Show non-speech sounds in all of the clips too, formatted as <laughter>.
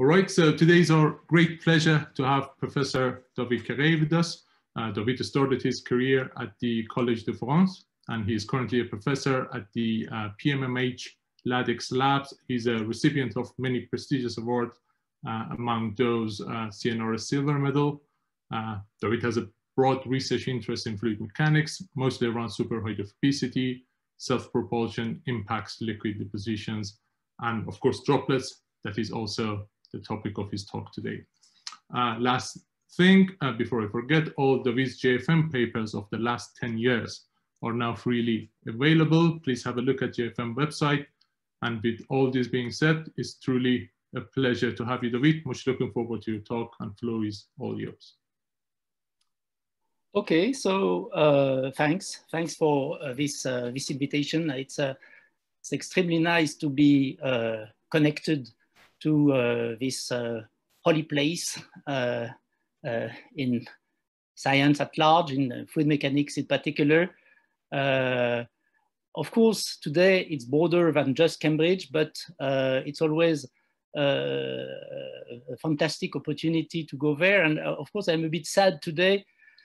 All right, so today is our great pleasure to have Professor David Quéré with us. Uh, David started his career at the Collège de France, and he is currently a professor at the uh, PMMH LadHyX Labs. He's a recipient of many prestigious awards, uh, among those uh, CNRS Silver Medal. Uh, David has a broad research interest in fluid mechanics, mostly around superhydrophobicity, self-propulsion, impacts, liquid depositions, and of course droplets. That is also the topic of his talk today. Uh, last thing, uh, before I forget, all the David's JFM papers of the last 10 years are now freely available. Please have a look at JFM website. And with all this being said, it's truly a pleasure to have you, David. Much looking forward to your talk and floor is all yours. Okay, so uh, thanks. Thanks for uh, this, uh, this invitation. It's, uh, it's extremely nice to be uh, connected to uh, this uh, holy place uh, in science at large, in fluid mechanics in particular. of course, today it's broader than just Cambridge, but it's always a fantastic opportunity to go there. And of course, I'm a bit sad today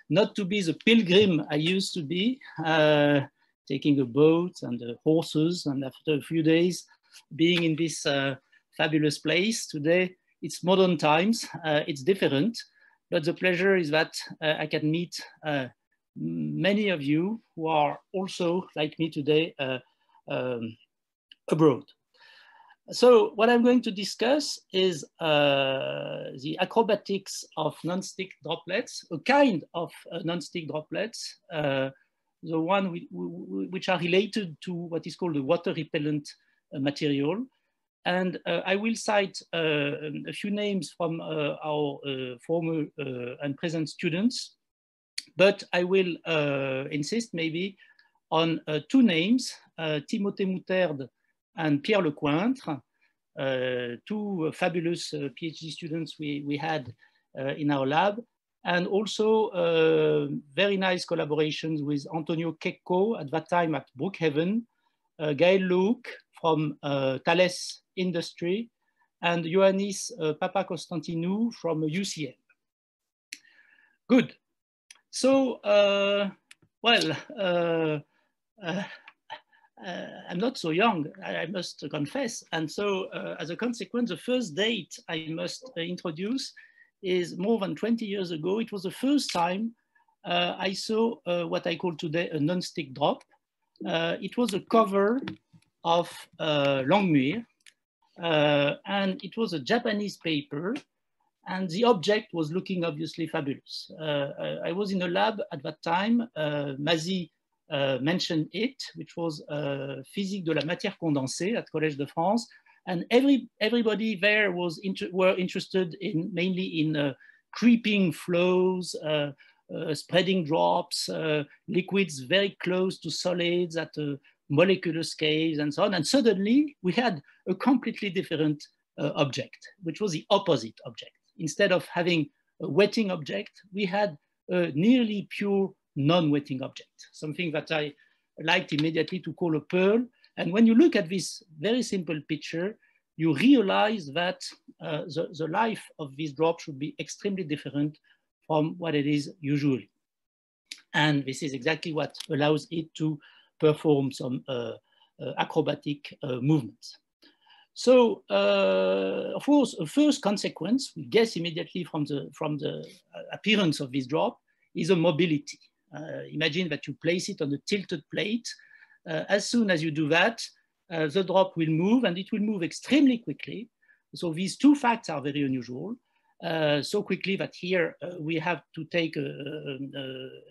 not to be the pilgrim I used to be, uh, taking a boat and uh, horses, and after a few days, being in this uh, fabulous place. Today, it's modern times, uh, it's different, but the pleasure is that uh, I can meet uh, many of you who are also, like me today, um, abroad. So what I'm going to discuss is uh, the acrobatics of non-stick droplets, a kind of uh, non-stick droplets, uh, the one which are related to what is called a water repellent material. And uh, I will cite uh, a few names from uh, our former and present students, but I will insist maybe on two names, Timothée Mouterde and Pierre Lecointre, uh, two fabulous uh, PhD students we, we had uh, in our lab, and also very nice collaborations with Antonio Checco at that time at Brookhaven, Gaël Lehoucq from Thales industry, and Ioannis uh, Papakonstantinou from UCL. Good. So, uh, well, uh, uh, uh, I'm not so young, I, must confess. And so, uh, as a consequence, the first date I must introduce is more than 20 years ago. It was the first time I saw what I call today a non-stick drop. it was a cover of Langmuir. uh, and it was a Japanese paper and the object was looking obviously fabulous. Uh, I was in a lab at that time, uh, Mazie uh, mentioned it, which was uh, Physique de la matière condensée at Collège de France. And every, everybody there was inter were interested in mainly in uh, creeping flows, spreading drops, liquids very close to solids at a molecular scales and so on. And suddenly we had a completely different uh, object, which was the opposite object. Instead of having a wetting object, we had a nearly pure non-wetting object, something that I liked immediately to call a pearl. And when you look at this very simple picture, you realize that uh, the, the life of this drop should be extremely different from what it is usually. And this is exactly what allows it to perform some uh, uh, acrobatic uh, movements. So, of course, a first consequence, we guess immediately from the, from the appearance of this drop, is a mobility. imagine that you place it on a tilted plate. as soon as you do that, the drop will move and it will move extremely quickly. So these two facts are very unusual. Uh, so quickly that here uh, we have to take uh,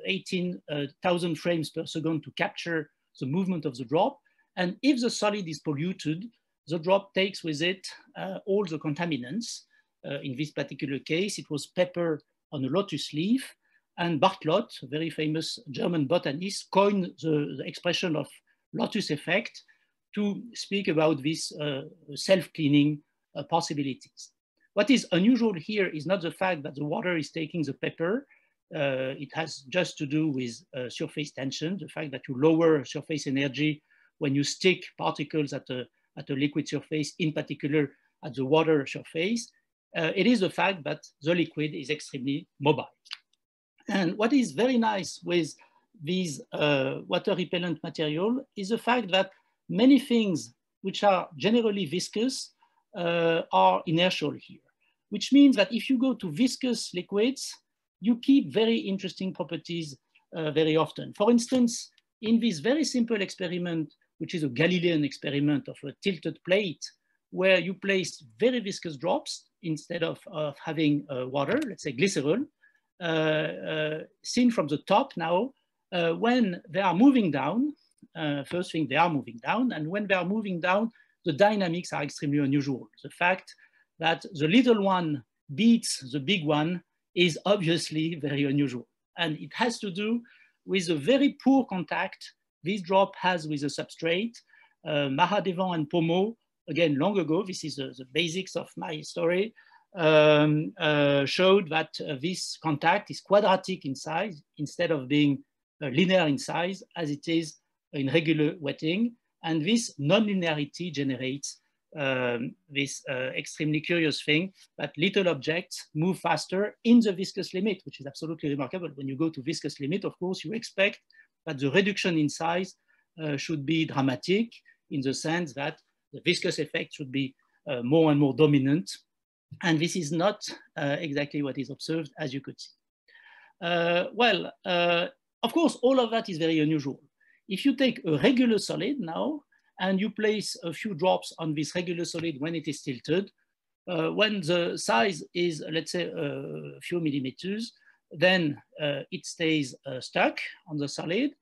18,000 frames per second to capture the movement of the drop. And if the solid is polluted, the drop takes with it uh, all the contaminants. Uh, in this particular case, it was pepper on a lotus leaf. And Barthlott, a very famous German botanist, coined the, the expression of lotus effect to speak about these uh, self-cleaning uh, possibilities. What is unusual here is not the fact that the water is taking the pepper, uh, it has just to do with uh, surface tension, the fact that you lower surface energy when you stick particles at a, at a liquid surface, in particular at the water surface. uh, it is the fact that the liquid is extremely mobile. And what is very nice with these uh, water repellent material is the fact that many things which are generally viscous uh, are inertial here, which means that if you go to viscous liquids, you keep very interesting properties uh, very often. For instance, in this very simple experiment, which is a Galilean experiment of a tilted plate, where you place very viscous drops instead of, of having uh, water, let's say glycerol, uh, uh, seen from the top now, uh, when they are moving down, first thing they are moving down, and when they are moving down, the dynamics are extremely unusual. The fact that the little one beats the big one is obviously very unusual. And it has to do with a very poor contact this drop has with the substrate. Uh, Mahadevan and Pomeau, again, long ago, this is the, the basics of my story, um, uh, showed that uh, this contact is quadratic in size instead of being uh, linear in size as it is in regular wetting. And this non-linearity generates um, this uh, extremely curious thing that little objects move faster in the viscous limit, which is absolutely remarkable. When you go to viscous limit, of course, you expect that the reduction in size uh, should be dramatic in the sense that the viscous effect should be uh, more and more dominant. And this is not uh, exactly what is observed, as you could see. Uh, well, uh, of course, all of that is very unusual. If you take a regular solid now, and you place a few drops on this regular solid when it is tilted, uh, when the size is, let's say, a few millimeters, then uh, it stays uh, stuck on the solid.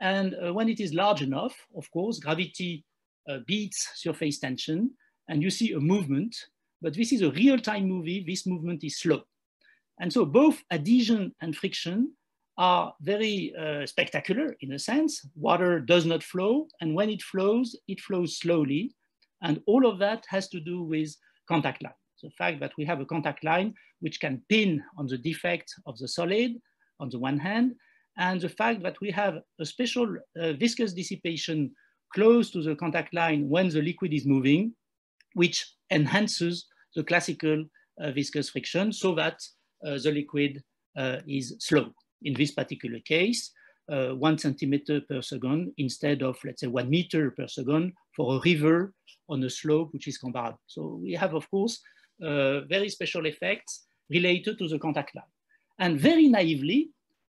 And uh, when it is large enough, of course, gravity uh, beats surface tension and you see a movement, but this is a real-time movie, this movement is slow. And so both adhesion and friction are very uh, spectacular in a sense. Water does not flow, and when it flows, it flows slowly. And all of that has to do with contact line. The fact that we have a contact line which can pin on the defect of the solid on the one hand, and the fact that we have a special uh, viscous dissipation close to the contact line when the liquid is moving, which enhances the classical uh, viscous friction so that uh, the liquid uh, is slow in this particular case, uh, one centimeter per second instead of, let's say, one meter per second for a river on a slope which is comparable. So we have, of course, uh, very special effects related to the contact line. And very naively,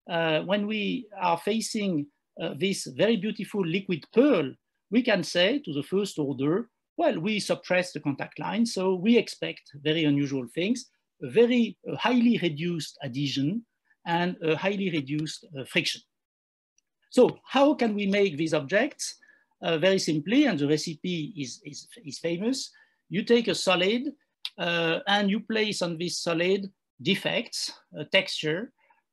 uh, when we are facing uh, this very beautiful liquid pearl, we can say to the first order, well, we suppress the contact line, so we expect very unusual things, very uh, highly reduced adhesion, and a highly reduced uh, friction. So how can we make these objects? Uh, very simply, and the recipe is, is, is famous, you take a solid uh, and you place on this solid defects, texture.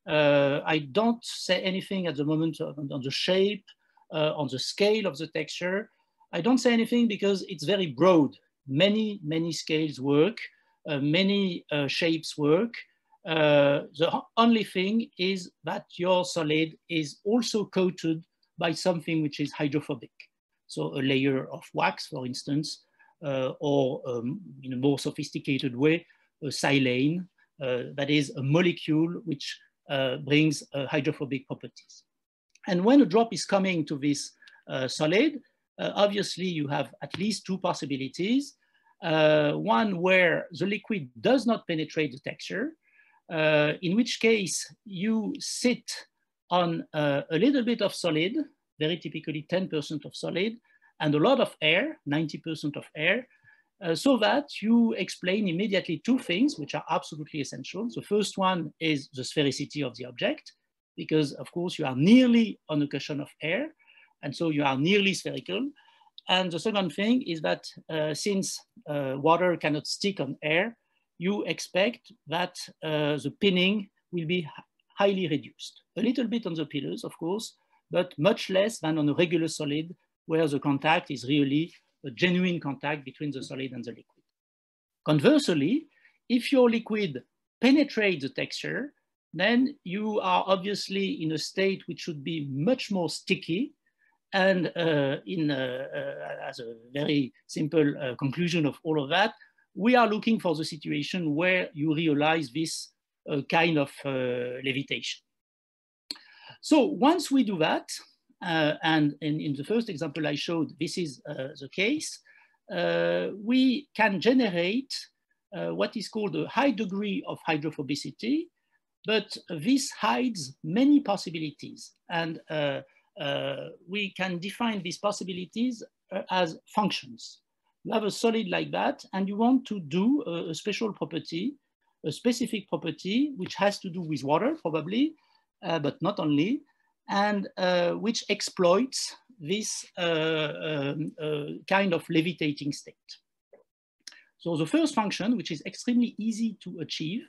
Uh, I don't say anything at the moment on, on the shape, uh, on the scale of the texture. I don't say anything because it's very broad. Many, many scales work, many shapes work, uh, the only thing is that your solid is also coated by something which is hydrophobic. So a layer of wax, for instance, uh, or um, in a more sophisticated way, a silane, uh, that is a molecule which uh, brings uh, hydrophobic properties. And when a drop is coming to this solid, obviously you have at least two possibilities. one where the liquid does not penetrate the texture, uh, in which case you sit on uh, a little bit of solid, very typically 10% of solid, and a lot of air, 90% of air, uh, so that you explain immediately two things which are absolutely essential. The first one is the sphericity of the object, because of course you are nearly on a cushion of air, and so you are nearly spherical. And the second thing is that uh, since uh, water cannot stick on air, you expect that uh, the pinning will be highly reduced. A little bit on the pillars, of course, but much less than on a regular solid where the contact is really a genuine contact between the solid and the liquid. Conversely, if your liquid penetrates the texture, then you are obviously in a state which should be much more sticky. And uh, in, uh, uh, as a very simple uh, conclusion of all of that, we are looking for the situation where you realize this uh, kind of uh, levitation. So once we do that, uh, and in, in, the first example I showed, this is uh, the case, uh, we can generate uh, what is called a high degree of hydrophobicity, but this hides many possibilities. And we can define these possibilities as functions. You have a solid like that, and you want to do a, a special property, a specific property, which has to do with water, probably, uh, but not only, and uh, which exploits this uh, um, uh, kind of levitating state. So the first function, which is extremely easy to achieve,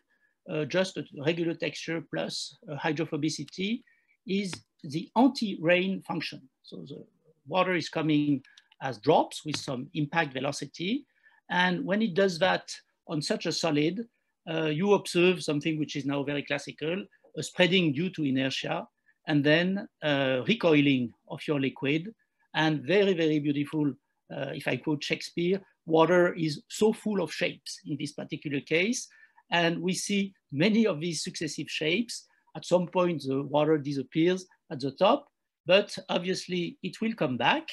uh, just a regular texture plus hydrophobicity, is the anti-rain function. So the water is coming as drops with some impact velocity. And when it does that on such a solid, uh, you observe something which is now very classical, a spreading due to inertia, and then uh, recoiling of your liquid. And very, very beautiful, uh, if I quote Shakespeare, water is so full of shapes in this particular case. And we see many of these successive shapes. At some point, the water disappears at the top, but obviously it will come back.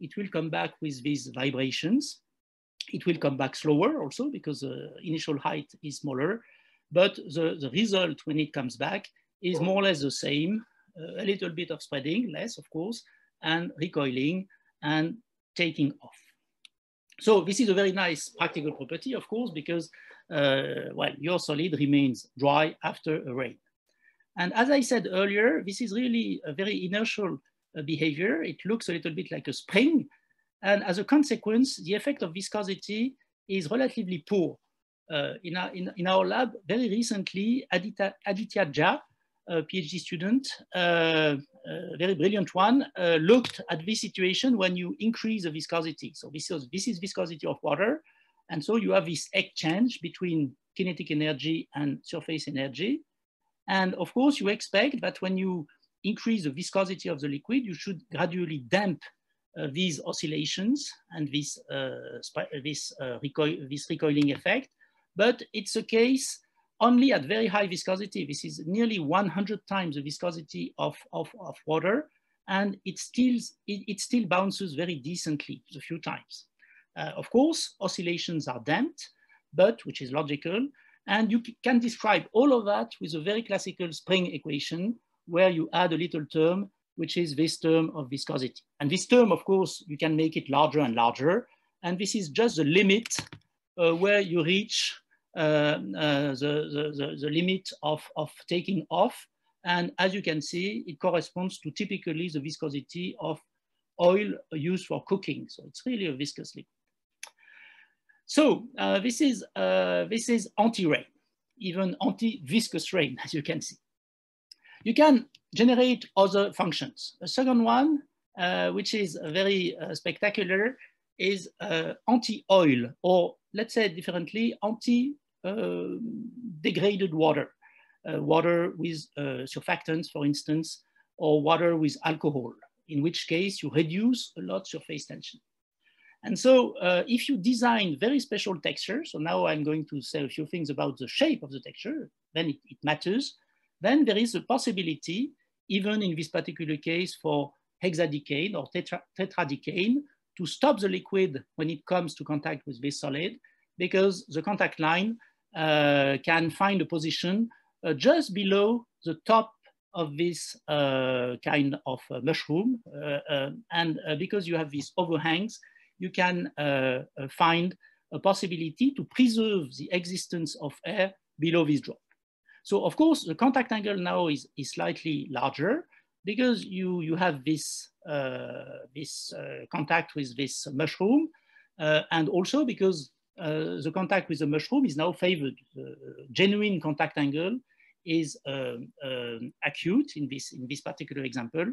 It will come back with these vibrations. It will come back slower also because the initial height is smaller, but the, the result when it comes back is more or less the same a little bit of spreading, less of course, and recoiling and taking off. So this is a very nice practical property, of course, because uh, well, your solid remains dry after a rain. And as I said earlier, this is really a very inertial uh, behavior. It looks a little bit like a spring. And as a consequence, the effect of viscosity is relatively poor. Uh, in, our, in, in, our lab, very recently, Aditya, Aditya Jha a PhD student, uh, a very brilliant one, uh, looked at this situation when you increase the viscosity. So this is, this is viscosity of water. And so you have this exchange between kinetic energy and surface energy. And of course, you expect that when you increase the viscosity of the liquid, you should gradually damp uh, these oscillations and this, uh, this, uh, recoil this recoiling effect. But it's a case only at very high viscosity. This is nearly 100 times the viscosity of, of, of water, and it still, it, it, still bounces very decently a few times. Uh, of course, oscillations are damped, but which is logical, and you can describe all of that with a very classical spring equation where you add a little term, which is this term of viscosity. And this term, of course, you can make it larger and larger. And this is just the limit uh, where you reach uh, uh, the, the, the, limit of, of taking off. And as you can see, it corresponds to typically the viscosity of oil used for cooking. So it's really a viscous liquid. So uh, this is, uh, this is anti-rain, even anti-viscous rain, <laughs> as you can see. You can generate other functions. A second one, uh, which is very uh, spectacular, is anti-oil, or let's say differently, anti uh, water, uh, water with uh, surfactants, for instance, or water with alcohol, in which case you reduce a lot surface tension. And so uh, if you design very special textures, so now I'm going to say a few things about the shape of the texture, then it, it matters, then there is a possibility, even in this particular case for hexadecane or tetra, tetradecane, to stop the liquid when it comes to contact with this solid, because the contact line uh, can find a position uh, just below the top of this uh, kind of mushroom. and because you have these overhangs, you can find a possibility to preserve the existence of air below this drop. So of course, the contact angle now is, is slightly larger because you, you have this, uh, this uh, contact with this mushroom uh, and also because uh, the contact with the mushroom is now favored. The genuine contact angle is um, um, acute in this, in this particular example,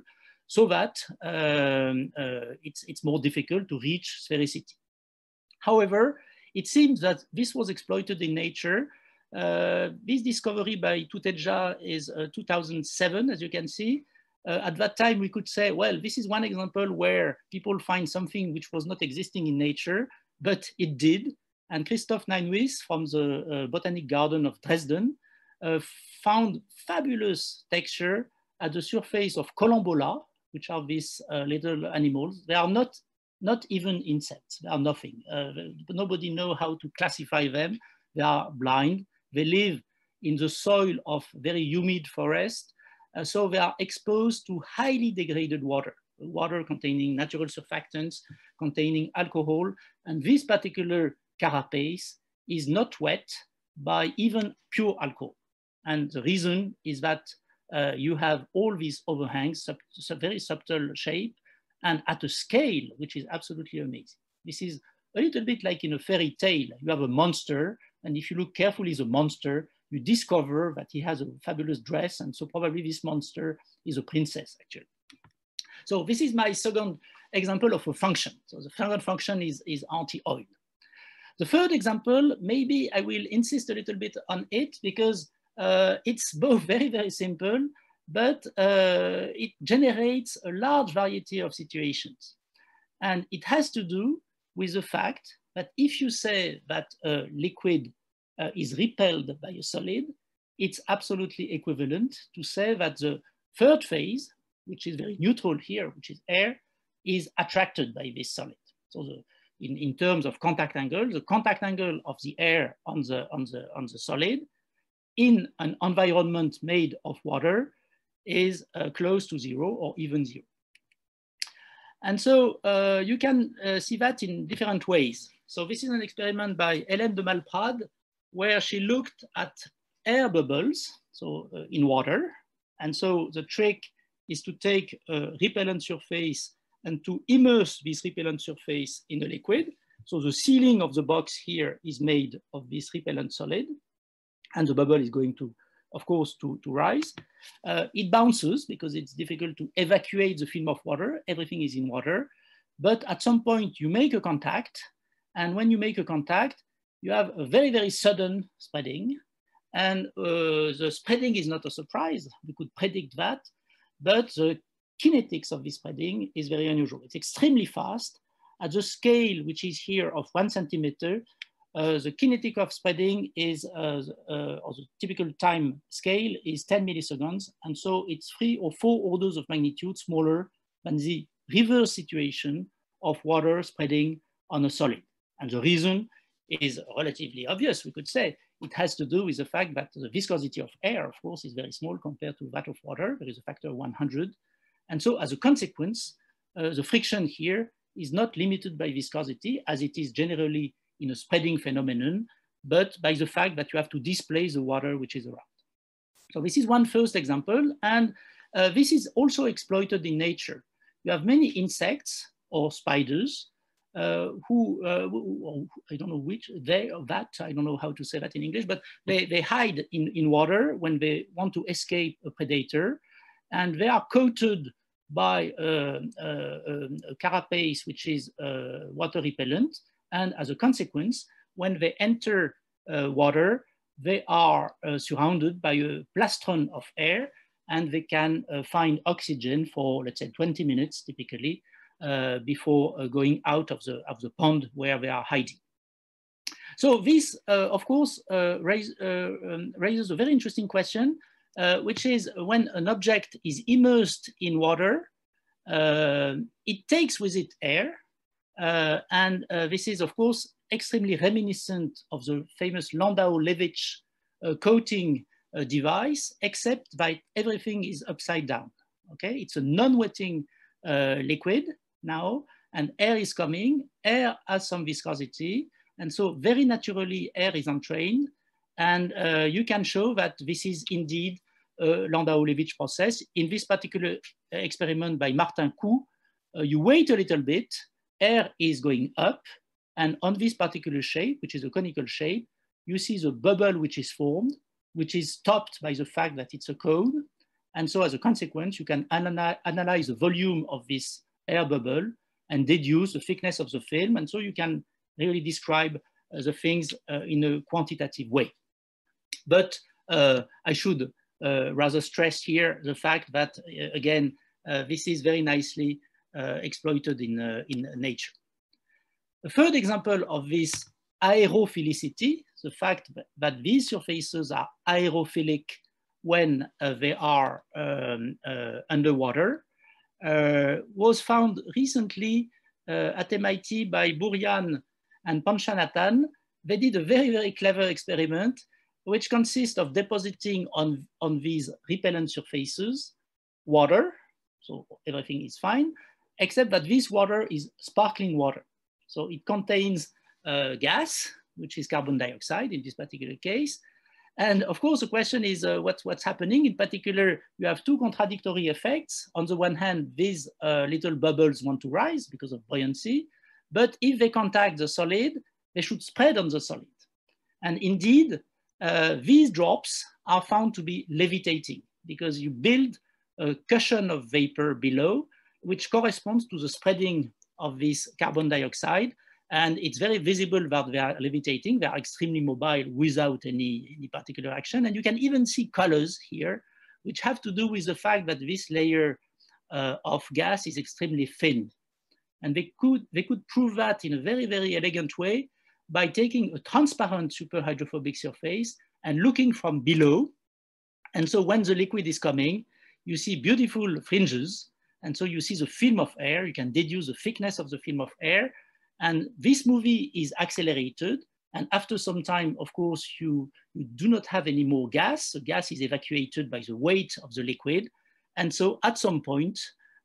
so that um, uh, it's, it's more difficult to reach sphericity. However, it seems that this was exploited in nature. Uh, this discovery by Tuteja is uh, 2007, as you can see. Uh, at that time, we could say, well, this is one example where people find something which was not existing in nature, but it did. and Christoph Neinhuis from the Botanic Garden of Dresden found fabulous texture at the surface of collembola, which are these little animals. They are not not even insects. They are nothing. Uh, nobody know how to classify them. They are blind. They live in the soil of very humid forest. Uh, so they are exposed to highly degraded water, water containing natural surfactants, containing alcohol. And this particular carapace is not wet by even pure alcohol. And the reason is that uh, you have all these overhangs, sub, sub, very subtle shape, and at a scale which is absolutely amazing. This is a little bit like in a fairy tale. You have a monster, and if you look carefully the monster, you discover that he has a fabulous dress, and so probably this monster is a princess, actually. So this is my second example of a function. So the third function is, is anti-oil. The third example, maybe I will insist a little bit on it because uh, it's both <laughs> very, very simple but uh, it generates a large variety of situations. And it has to do with the fact that if you say that a liquid uh, is repelled by a solid, it's absolutely equivalent to say that the third phase, which is very neutral here, which is air, is attracted by this solid. So the, in, in terms of contact angle, the contact angle of the air on the, on the, on the solid in an environment made of water is uh, close to zero or even zero. And so uh, you can uh, see that in different ways. So this is an experiment by Hélène de Maleprade, where she looked at air bubbles, so uh, in water. And so the trick is to take a repellent surface and to immerse this repellent surface in the liquid. So the ceiling of the box here is made of this repellent solid, and the bubble is going to of course, to, to rise. Uh, it bounces because it's difficult to evacuate the film of water. Everything is in water. But at some point, you make a contact. And when you make a contact, you have a very, very sudden spreading. And uh, the spreading is not a surprise. We could predict that. But the kinetics of this spreading is very unusual. It's extremely fast. At the scale, which is here of one centimeter, uh, the kinetic of spreading is, uh, uh, or the typical time scale is 10 milliseconds. And so it's three or four orders of magnitude smaller than the reverse situation of water spreading on a solid. And the reason is relatively obvious, we could say. It has to do with the fact that the viscosity of air, of course, is very small compared to that of water. There is a factor of 100. And so as a consequence, uh, the friction here is not limited by viscosity as it is generally in a spreading phenomenon, but by the fact that you have to displace the water which is around. So this is one first example. And uh, this is also exploited in nature. You have many insects or spiders uh, who, uh, I don't know which, they or that, I don't know how to say that in English, but they, they hide in, in water when they want to escape a predator. And they are coated by uh, uh, um, a carapace, which is uh, water repellent. And as a consequence, when they enter uh, water, they are uh, surrounded by a plastron of air and they can uh, find oxygen for, let's say, 20 minutes typically uh, before uh, going out of the, of the pond where they are hiding. So this, uh, of course, raise, um, raises a very interesting question, which is when an object is immersed in water, it takes with it air, and uh, this is, of course, extremely reminiscent of the famous Landau-Levich uh, coating device, except that everything is upside down. Okay, it's a non-wetting liquid now, and air is coming. Air has some viscosity, and so very naturally, air is entrained, and uh, you can show that this is indeed a Landau-Levich process. In this particular experiment by Martin Coux, uh, you wait a little bit, air is going up, and on this particular shape, which is a conical shape, you see the bubble which is formed, which is stopped by the fact that it's a cone. And so as a consequence, you can analy analyze the volume of this air bubble and deduce the thickness of the film. And so you can really describe uh, the things uh, in a quantitative way. But uh, I should uh, rather stress here the fact that, uh, again, uh, this is very nicely exploited in, uh, in nature. A third example of this aerophilicity, the fact that these surfaces are aerophilic when uh, they are um, uh, underwater, uh, was found recently uh, at MIT by Bourrianne and Panchanathan. They did a very, very clever experiment, which consists of depositing on, on these repellent surfaces water, so everything is fine, except that this water is sparkling water. So it contains uh, gas, which is carbon dioxide in this particular case. And of course, the question is uh, what's, what's happening. In particular, you have two contradictory effects. On the one hand, these uh, little bubbles want to rise because of buoyancy. But if they contact the solid, they should spread on the solid. And indeed, uh, these drops are found to be levitating because you build a cushion of vapor below, which corresponds to the spreading of this carbon dioxide. And it's very visible that they are levitating. They are extremely mobile without any, any particular action. And you can even see colors here, which have to do with the fact that this layer uh, of gas is extremely thin. And they could, they could prove that in a very, very elegant way by taking a transparent superhydrophobic surface and looking from below. And so when the liquid is coming, you see beautiful fringes. And so you see the film of air. You can deduce the thickness of the film of air. And this movie is accelerated. And after some time, of course, you, you do not have any more gas. The gas is evacuated by the weight of the liquid. And so at some point,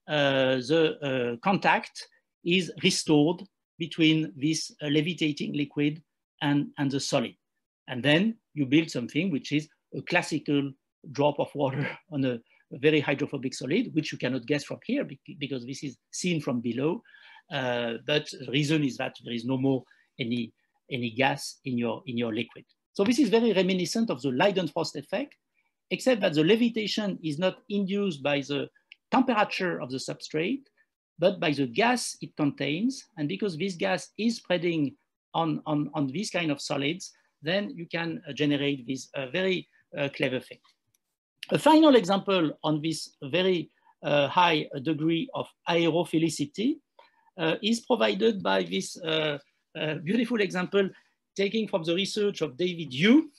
uh, the uh, contact is restored between this uh, levitating liquid and, and the solid. And then you build something which is a classical drop of water <laughs> on a very hydrophobic solid, which you cannot guess from here because this is seen from below. Uh, but the reason is that there is no more any, any gas in your, in your liquid. So this is very reminiscent of the Leidenfrost effect, except that the levitation is not induced by the temperature of the substrate, but by the gas it contains. And because this gas is spreading on, on, on these kind of solids, then you can uh, generate this uh, very uh, clever thing. A final example on this very uh, high degree of aerophilicity uh, is provided by this uh, beautiful example taking from the research of David Hu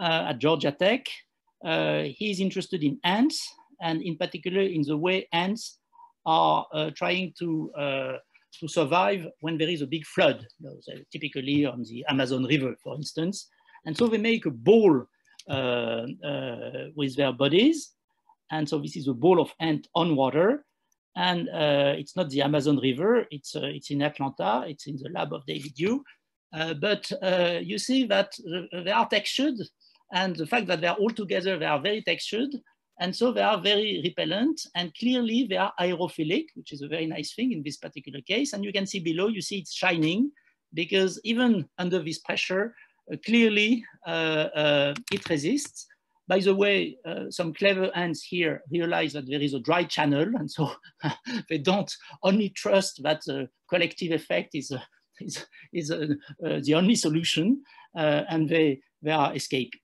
at Georgia Tech. he is interested in ants and in particular in the way ants are uh, trying to, uh, to survive when there is a big flood, you know, typically on the Amazon River, for instance. And so they make a ball uh, with their bodies. And so this is a ball of ant on water. And it's not the Amazon River, it's, it's in Atlanta, it's in the lab of David Hu. Uh, but uh, you see that they are textured and the fact that they are all together, they are very textured and so they are very repellent and clearly they are aerophilic, which is a very nice thing in this particular case. And you can see below, you see it's shining because even under this pressure, uh, clearly uh, uh, it resists. By the way, uh, some clever ants here realize that there is a dry channel and so <laughs> they don't only trust that the collective effect is, uh, is, is uh, the only solution and they, they are escaping.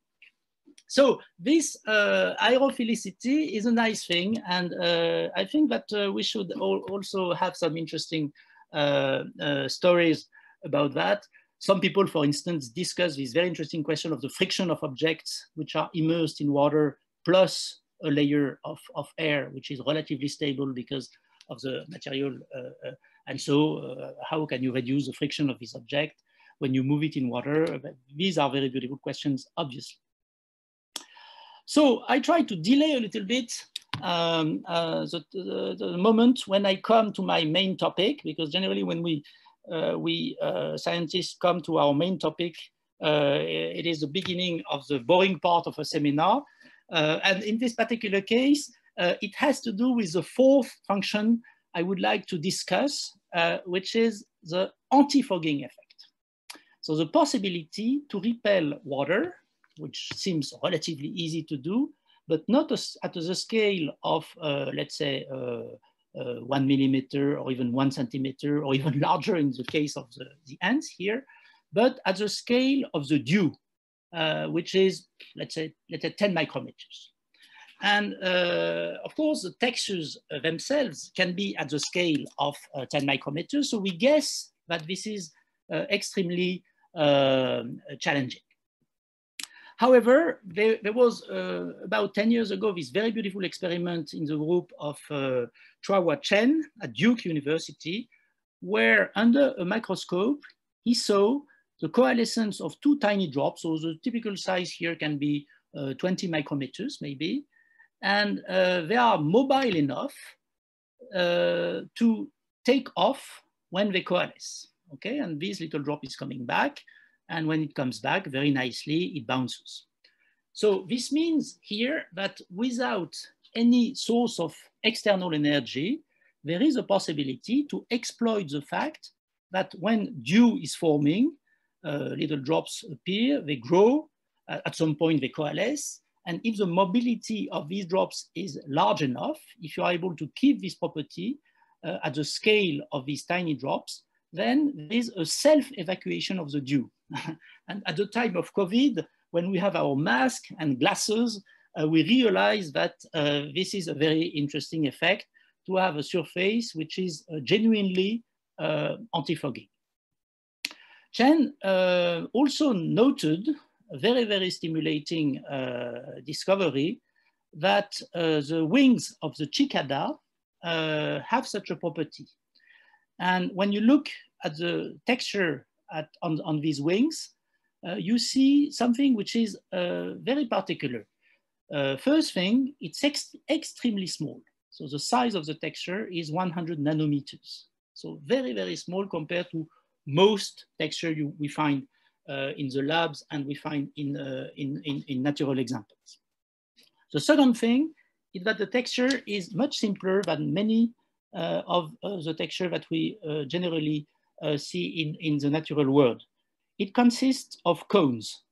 So this uh, aerophilicity is a nice thing. And uh, I think that uh, we should also have some interesting uh, uh, stories about that. Some people, for instance, discuss this very interesting question of the friction of objects which are immersed in water plus a layer of, of air, which is relatively stable because of the material. Uh, and so how can you reduce the friction of this object when you move it in water? These are very beautiful questions, obviously. So I try to delay a little bit um, uh, the, the, the, moment when I come to my main topic, because generally when we, uh, we uh, scientists come to our main topic, uh, it is the beginning of the boring part of a seminar. Uh, and in this particular case, uh, it has to do with the fourth function I would like to discuss, which is the anti-fogging effect. So the possibility to repel water which seems relatively easy to do, but not at the scale of, uh, let's say, uh, uh, one millimeter or even one centimeter or even <laughs> larger in the case of the, the ants here, but at the scale of the dew, uh, which is, let's say, let's say 10 micrometers. And uh, of course, the textures themselves can be at the scale of uh, 10 micrometers. So we guess that this is extremely uh, challenging. However, there, there was uh, about 10 years ago this very beautiful experiment in the group of uh, Chen at Duke University, where under a microscope, he saw the coalescence of two tiny drops. So the typical size here can be uh, 20 micrometers maybe. And uh, they are mobile enough uh, to take off when they coalesce. Okay, and this little drop is coming back. And when it comes back, very nicely, it bounces. So this means here that without any source of external energy, there is a possibility to exploit the fact that when dew is forming, uh, little drops appear, they grow, uh, at some point they coalesce, and if the mobility of these drops is large enough, if you are able to keep this property uh, at the scale of these tiny drops, then there is a self-evacuation of the dew. <laughs> and at the time of COVID, when we have our mask and glasses, uh, we realize that uh, this is a very interesting effect to have a surface which is uh, genuinely uh, anti-fogging. Chen uh, also noted a very, very stimulating uh, discovery that the wings of the cicada have such a property. And when you look at the texture at, on, on these wings, uh, you see something which is uh, very particular. Uh, first thing, it's ex extremely small. So the size of the texture is 100 nanometers. So very, very small compared to most texture you, we find uh, in the labs and we find in, uh, in, in, in natural examples. The second thing is that the texture is much simpler than many uh, of the texture that we generally see in, in the natural world. It consists of cones.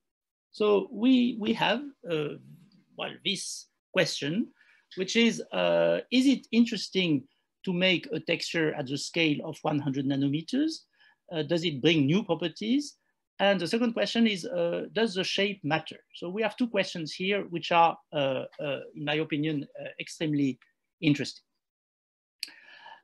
So we, we have, well, this question, which is, uh, is it interesting to make a texture at the scale of 100 nanometers? Uh, does it bring new properties? And the second question is, uh, does the shape matter? So we have two questions here, which are, uh, uh in my opinion, uh, extremely interesting.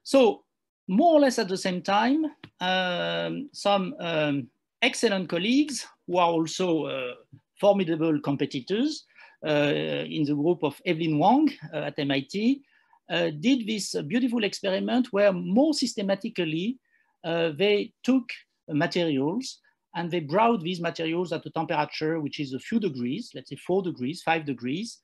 So more or less at the same time, um, some um, excellent colleagues who are also uh, formidable competitors in the group of Evelyn Wang at MIT did this beautiful experiment where more systematically they took materials and they brought these materials at a temperature which is a few degrees, let's say four degrees, five degrees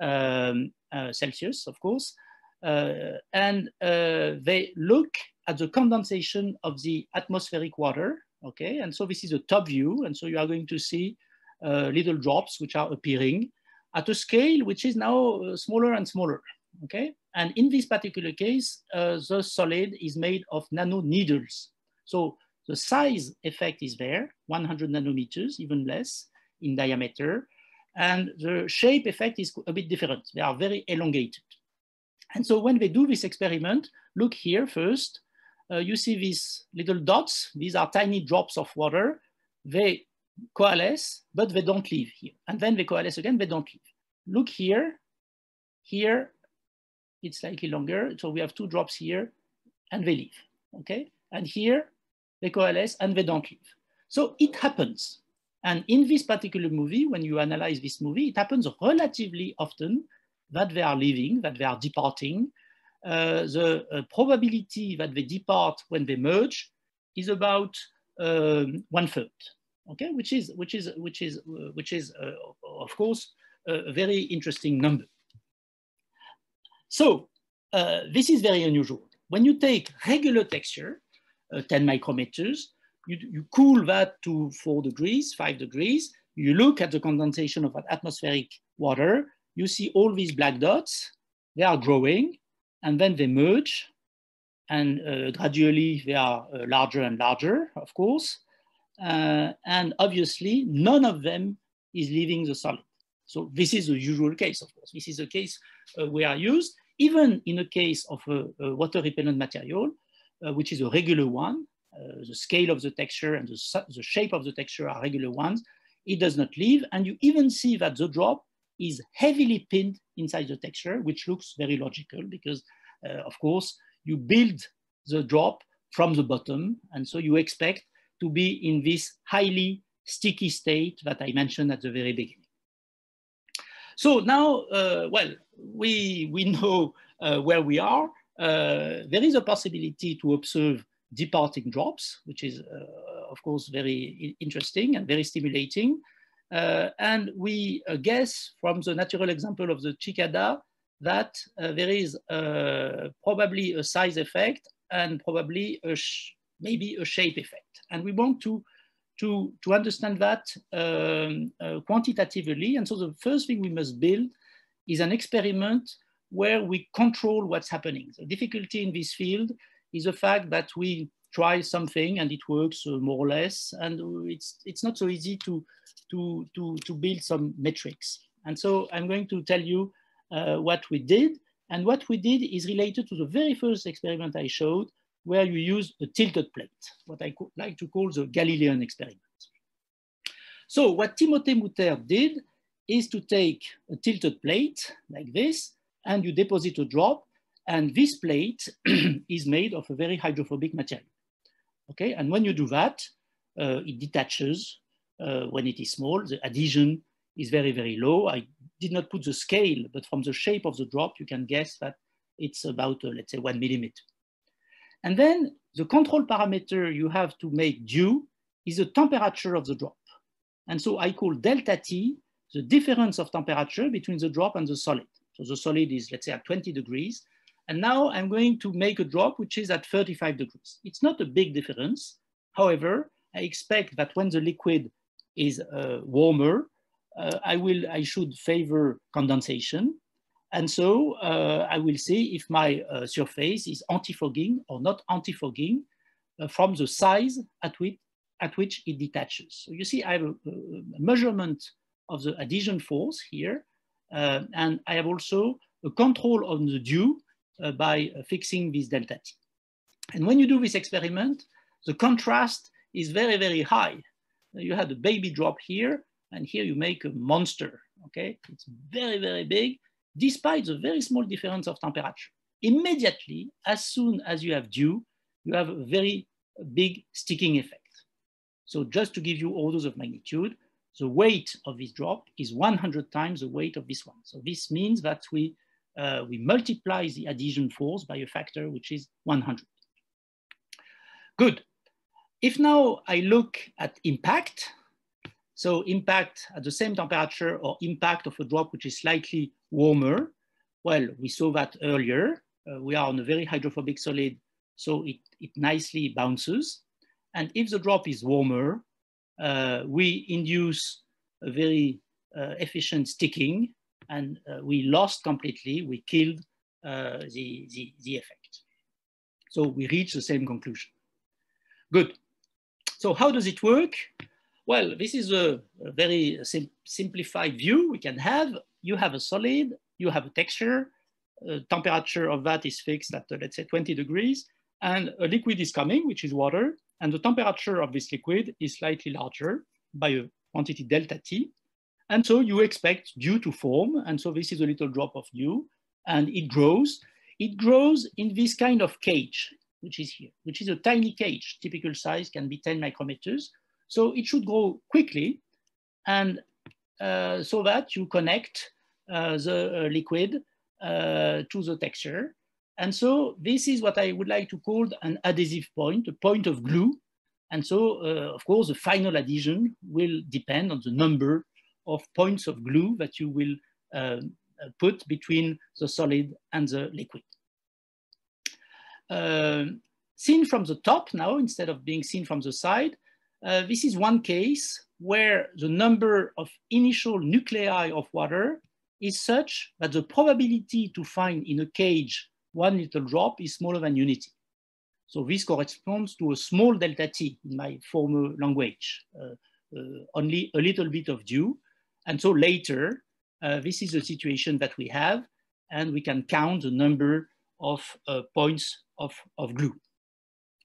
um, uh, Celsius, of course. Uh, and uh, they look at the condensation of the atmospheric water, okay? And so this is a top view, and so you are going to see uh, little drops which are appearing at a scale which is now smaller and smaller, okay? And in this particular case, the solid is made of nano needles. So the size effect is there, 100 nanometers, even less in diameter. And the shape effect is a bit different. They are very elongated. And so when they do this experiment, look here first, uh, you see these little dots. These are tiny drops of water. They coalesce, but they don't leave here. And then they coalesce again, they don't leave. Look here, here, it's slightly longer. So we have two drops here and they leave, okay? And here, they coalesce and they don't leave. So it happens. And in this particular movie, when you analyze this movie, it happens relatively often that they are leaving, that they are departing. Uh, the uh, probability that they depart when they merge is about um, one third, okay, which is which is which is uh, which is uh, of course a very interesting number. So uh, this is very unusual. When you take regular texture, uh, 10 micrometers. You, you cool that to four degrees, five degrees. You look at the condensation of atmospheric water. You see all these black dots. They are growing and then they merge and uh, gradually they are uh, larger and larger, of course. Uh, and obviously, none of them is leaving the solid. So this is the usual case, of course. This is a case uh, we are used. Even in a case of a, a water repellent material, uh, which is a regular one. Uh, the scale of the texture and the, the shape of the texture are regular ones. It does not leave. And you even see that the drop is heavily pinned inside the texture, which looks very logical because, uh, of course, you build the drop from the bottom. And so you expect to be in this highly sticky state that I mentioned at the very beginning. So now, uh, well, we, we know uh, where we are. Uh, there is a possibility to observe departing drops, which is, uh, of course, very interesting and very stimulating. Uh, and we uh, guess from the natural example of the cicada that there is probably a size effect and probably a maybe a shape effect. And we want to to, to understand that um, uh, quantitatively. And so the first thing we must build is an experiment where we control what's happening. The difficulty in this field is the fact that we try something and it works uh, more or less, and it's, it's not so easy to, to, to, to build some metrics. And so I'm going to tell you uh, what we did. And what we did is related to the very first experiment I showed, where you use a tilted plate, what I like to call the Galilean experiment. So what Timothée Mouterde did is to take a tilted plate like this, and you deposit a drop, and this plate <clears throat> is made of a very hydrophobic material. Okay, and when you do that, uh, it detaches uh, when it is small. The adhesion is very, very low. I did not put the scale, but from the shape of the drop, you can guess that it's about, uh, let's say, one millimeter. And then the control parameter you have to make dew is the temperature of the drop. And so I call delta T the difference of temperature between the drop and the solid. So the solid is, let's say, at 20 degrees. And now I'm going to make a drop which is at 35 degrees. It's not a big difference. However, I expect that when the liquid is uh, warmer, uh, I, will, I should favor condensation. And so uh, I will see if my uh, surface is antifogging or not antifogging uh, from the size at which, at which it detaches. So you see I have a, a measurement of the adhesion force here. Uh, and I have also a control on the dew Uh, by uh, fixing this delta T. And when you do this experiment, the contrast is very, very high. You had a baby drop here, and here you make a monster, okay? It's very, very big, despite the very small difference of temperature. Immediately, as soon as you have dew, you have a very big sticking effect. So just to give you orders of magnitude, the weight of this drop is 100 times the weight of this one. So this means that we, uh, we multiply the adhesion force by a factor which is 100. Good. If now I look at impact, so impact at the same temperature or impact of a drop which is slightly warmer, well, we saw that earlier. Uh, we are on a very hydrophobic solid, so it, it nicely bounces. And if the drop is warmer, uh, we induce a very uh, efficient sticking and uh, we lost completely, we killed uh, the, the, the effect. So we reach the same conclusion. Good. So how does it work? Well, this is a, a very sim simplified view we can have. You have a solid, you have a texture, uh, temperature of that is fixed at, uh, let's say, 20 degrees, and a liquid is coming, which is water, and the temperature of this liquid is slightly larger by a quantity delta T. And so you expect dew to form, and so this is a little drop of dew, and it grows. It grows in this kind of cage, which is here, which is a tiny cage. Typical size can be 10 micrometers. So it should grow quickly and uh, so that you connect uh, the uh, liquid uh, to the texture. And so this is what I would like to call an adhesive point, a point of glue. And so, uh, of course, the final adhesion will depend on the number of points of glue that you will um, put between the solid and the liquid. Um, seen from the top now, instead of being seen from the side, uh, this is one case where the number of initial nuclei of water is such that the probability to find in a cage one little drop is smaller than unity. So this corresponds to a small delta t in my former language, uh, uh, only a little bit of dew. And so later, uh, this is the situation that we have, and we can count the number of uh, points of, of glue.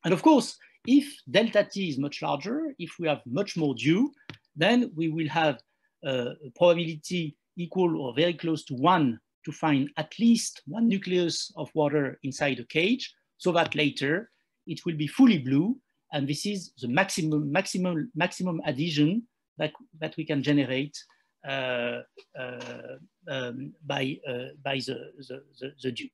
And of course, if delta t is much larger, if we have much more dew, then we will have a probability equal or very close to one to find at least one nucleus of water inside a cage so that later it will be fully blue And this is the maximum, maximum, maximum adhesion that, that we can generate uh, uh, um, by, uh, by the, the, the, the, dew.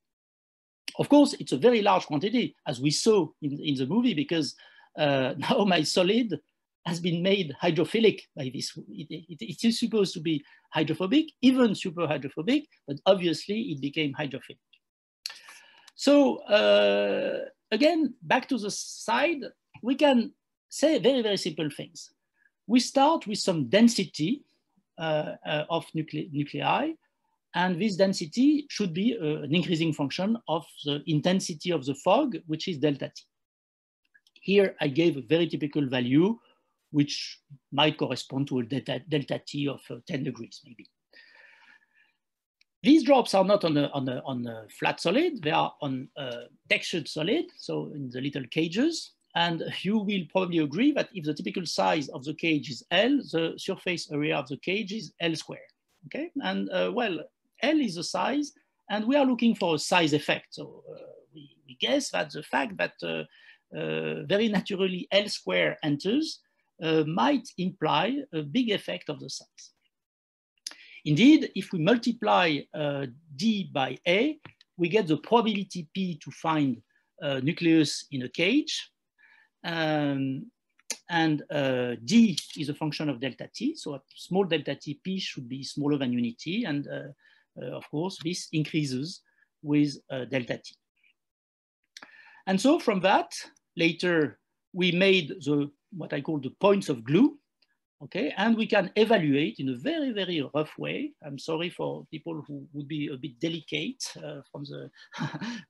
Of course, it's a very large quantity, as we saw in, in the movie, because <laughs> now my solid has been made hydrophilic by this. It, it, it is supposed to be hydrophobic, even super hydrophobic, but obviously it became hydrophilic. So uh, again, back to the side, we can say very, very simple things. We start with some density uh, uh, Uh, uh, of nucle nuclei, and this density should be uh, an increasing function of the intensity of the fog, which is delta t. Here I gave a very typical value, which might correspond to a delta, delta t of uh, 10 degrees maybe. These drops are not on a, on a, on a flat solid, they are on a textured solid, so in the little cages. And you will probably agree that if the typical size of the cage is L, the surface area of the cage is L square. Okay, and uh, well, L is the size, and we are looking for a size effect. So uh, we, we, guess that the fact that uh, uh very naturally L square enters uh, might imply a big effect of the size. Indeed, if we multiply uh, D by A, we get the probability P to find a nucleus in a cage. Um, and uh, d is a function of delta t. So a small delta t p should be smaller than unity. And uh, uh, of course, this increases with uh, delta t. And so from that, later we made the what I call the points of glue okay? And we can evaluate in a very, very rough way. I'm sorry for people who would be a bit delicate uh, from the, <laughs>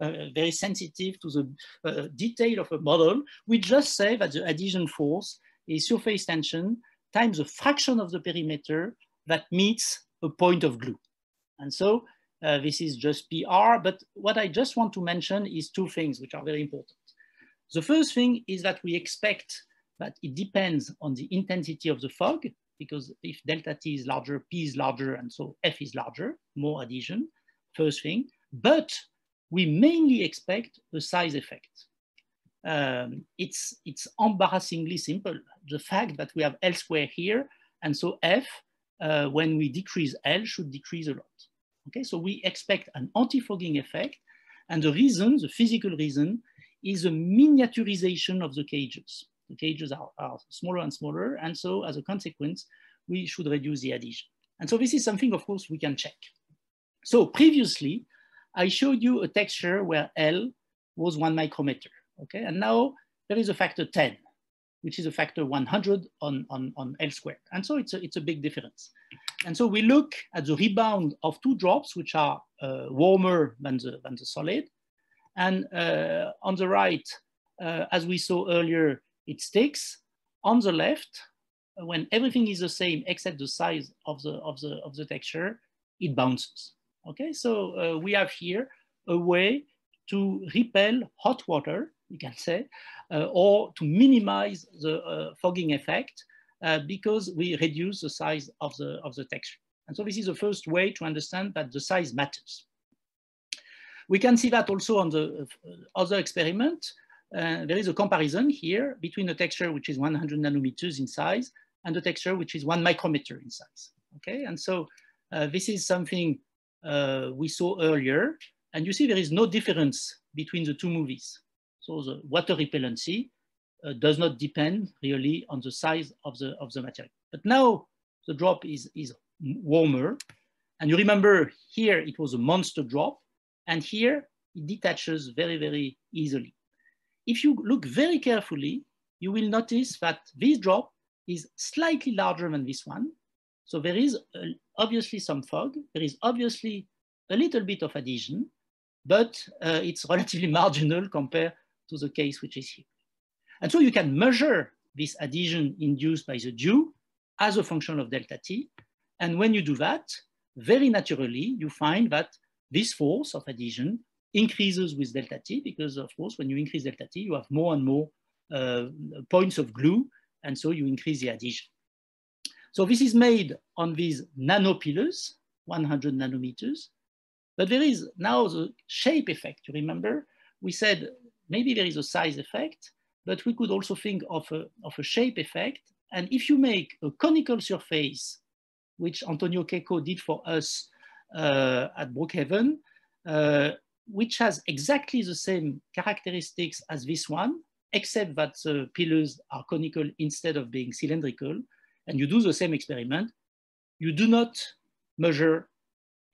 uh, very sensitive to the uh, detail of a model. We just say that the adhesion force is surface tension times a fraction of the perimeter that meets a point of glue. And so uh, this is just PR, but what I just want to mention is two things which are very important. The first thing is that we expect but it depends on the intensity of the fog, because if delta t is larger, p is larger, and so f is larger, more adhesion, first thing. But we mainly expect a size effect. Um, it's, it's embarrassingly simple. The fact that we have L square here, and so f, uh, when we decrease L, should decrease a lot. Okay, so we expect an anti-fogging effect, and the reason, the physical reason, is a miniaturization of the cages the cages are, are smaller and smaller. And so as a consequence, we should reduce the adhesion. And so this is something, of course, we can check. So previously, I showed you a texture where L was one micrometer, okay? And now there is a factor 10, which is a factor 100 on, on, on L squared. And so it's a, it's a big difference. And so we look at the rebound of two drops, which are uh, warmer than the, than the solid. And uh, on the right, uh, as we saw earlier, it sticks. On the left, when everything is the same except the size of the, of the, of the texture, it bounces. Okay, so uh, we have here a way to repel hot water, you can say, uh, or to minimize the uh, fogging effect uh, because we reduce the size of the, of the texture. And so this is the first way to understand that the size matters. We can see that also on the uh, other experiment uh, there is a comparison here between the texture which is 100 nanometers in size and the texture which is one micrometer in size. Okay, and so uh, this is something uh, we saw earlier, and you see there is no difference between the two movies. So the water repellency uh, does not depend really on the size of the, of the material. But now the drop is, is warmer, and you remember here it was a monster drop, and here it detaches very, very easily if you look very carefully, you will notice that this drop is slightly larger than this one. So there is uh, obviously some fog. There is obviously a little bit of adhesion, but uh, it's <laughs> relatively marginal compared to the case which is here. And so you can measure this adhesion induced by the dew as a function of delta t. And when you do that, very naturally, you find that this force of adhesion increases with delta t because of course when you increase delta t you have more and more uh, points of glue and so you increase the adhesion. So this is made on these nanopillars, 100 nanometers, but there is now the shape effect. You remember we said maybe there is a size effect but we could also think of a, of a shape effect. And if you make a conical surface, which Antonio Checco did for us uh, at Brookhaven, uh, which has exactly the same characteristics as this one, except that the pillars are conical instead of being cylindrical, and you do the same experiment, you do not measure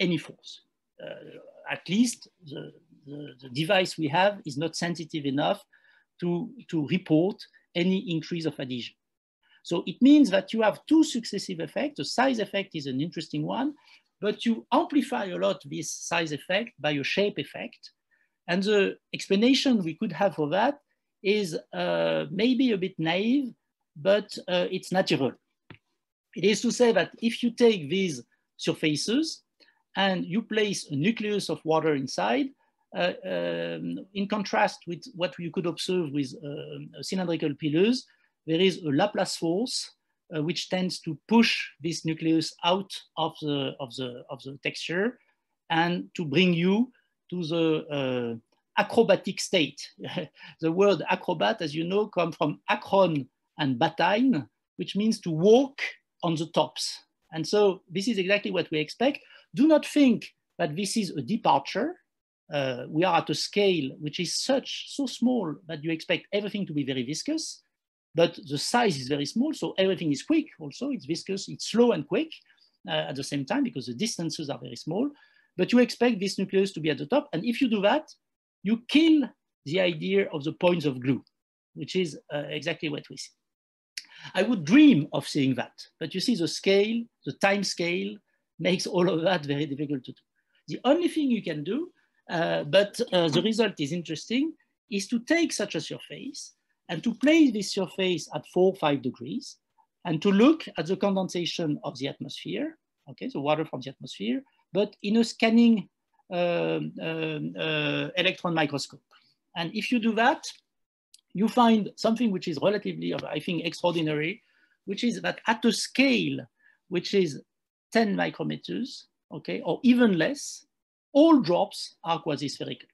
any force. Uh, at least the, the, the, device we have is not sensitive enough to, to report any increase of adhesion. So it means that you have two successive effects. The size effect is an interesting one, but you amplify a lot this size effect by a shape effect. And the explanation we could have for that is uh, maybe a bit naive, but uh, it's natural. It is to say that if you take these surfaces and you place a nucleus of water inside, uh, um, in contrast with what you could observe with uh, cylindrical pillars, there is a Laplace force uh, which tends to push this nucleus out of the, of the, of the texture and to bring you to the uh, acrobatic state. <laughs> the word acrobat, as you know, comes from acron and batine, which means to walk on the tops. And so this is exactly what we expect. Do not think that this is a departure. Uh, we are at a scale which is such so small that you expect everything to be very viscous but the size is very small, so everything is quick also, it's viscous, it's slow and quick uh, at the same time because the distances are very small, but you expect this nucleus to be at the top, and if you do that, you kill the idea of the points of glue, which is uh, exactly what we see. I would dream of seeing that, but you see the scale, the time scale makes all of that very difficult to do. The only thing you can do, uh, but uh, the result is interesting, is to take such a surface and to place this surface at four, five degrees, and to look at the condensation of the atmosphere, okay, the water from the atmosphere, but in a scanning uh, uh, electron microscope. And if you do that, you find something which is relatively, I think, extraordinary, which is that at a scale which is 10 micrometers, okay, or even less, all drops are quasi-spherical,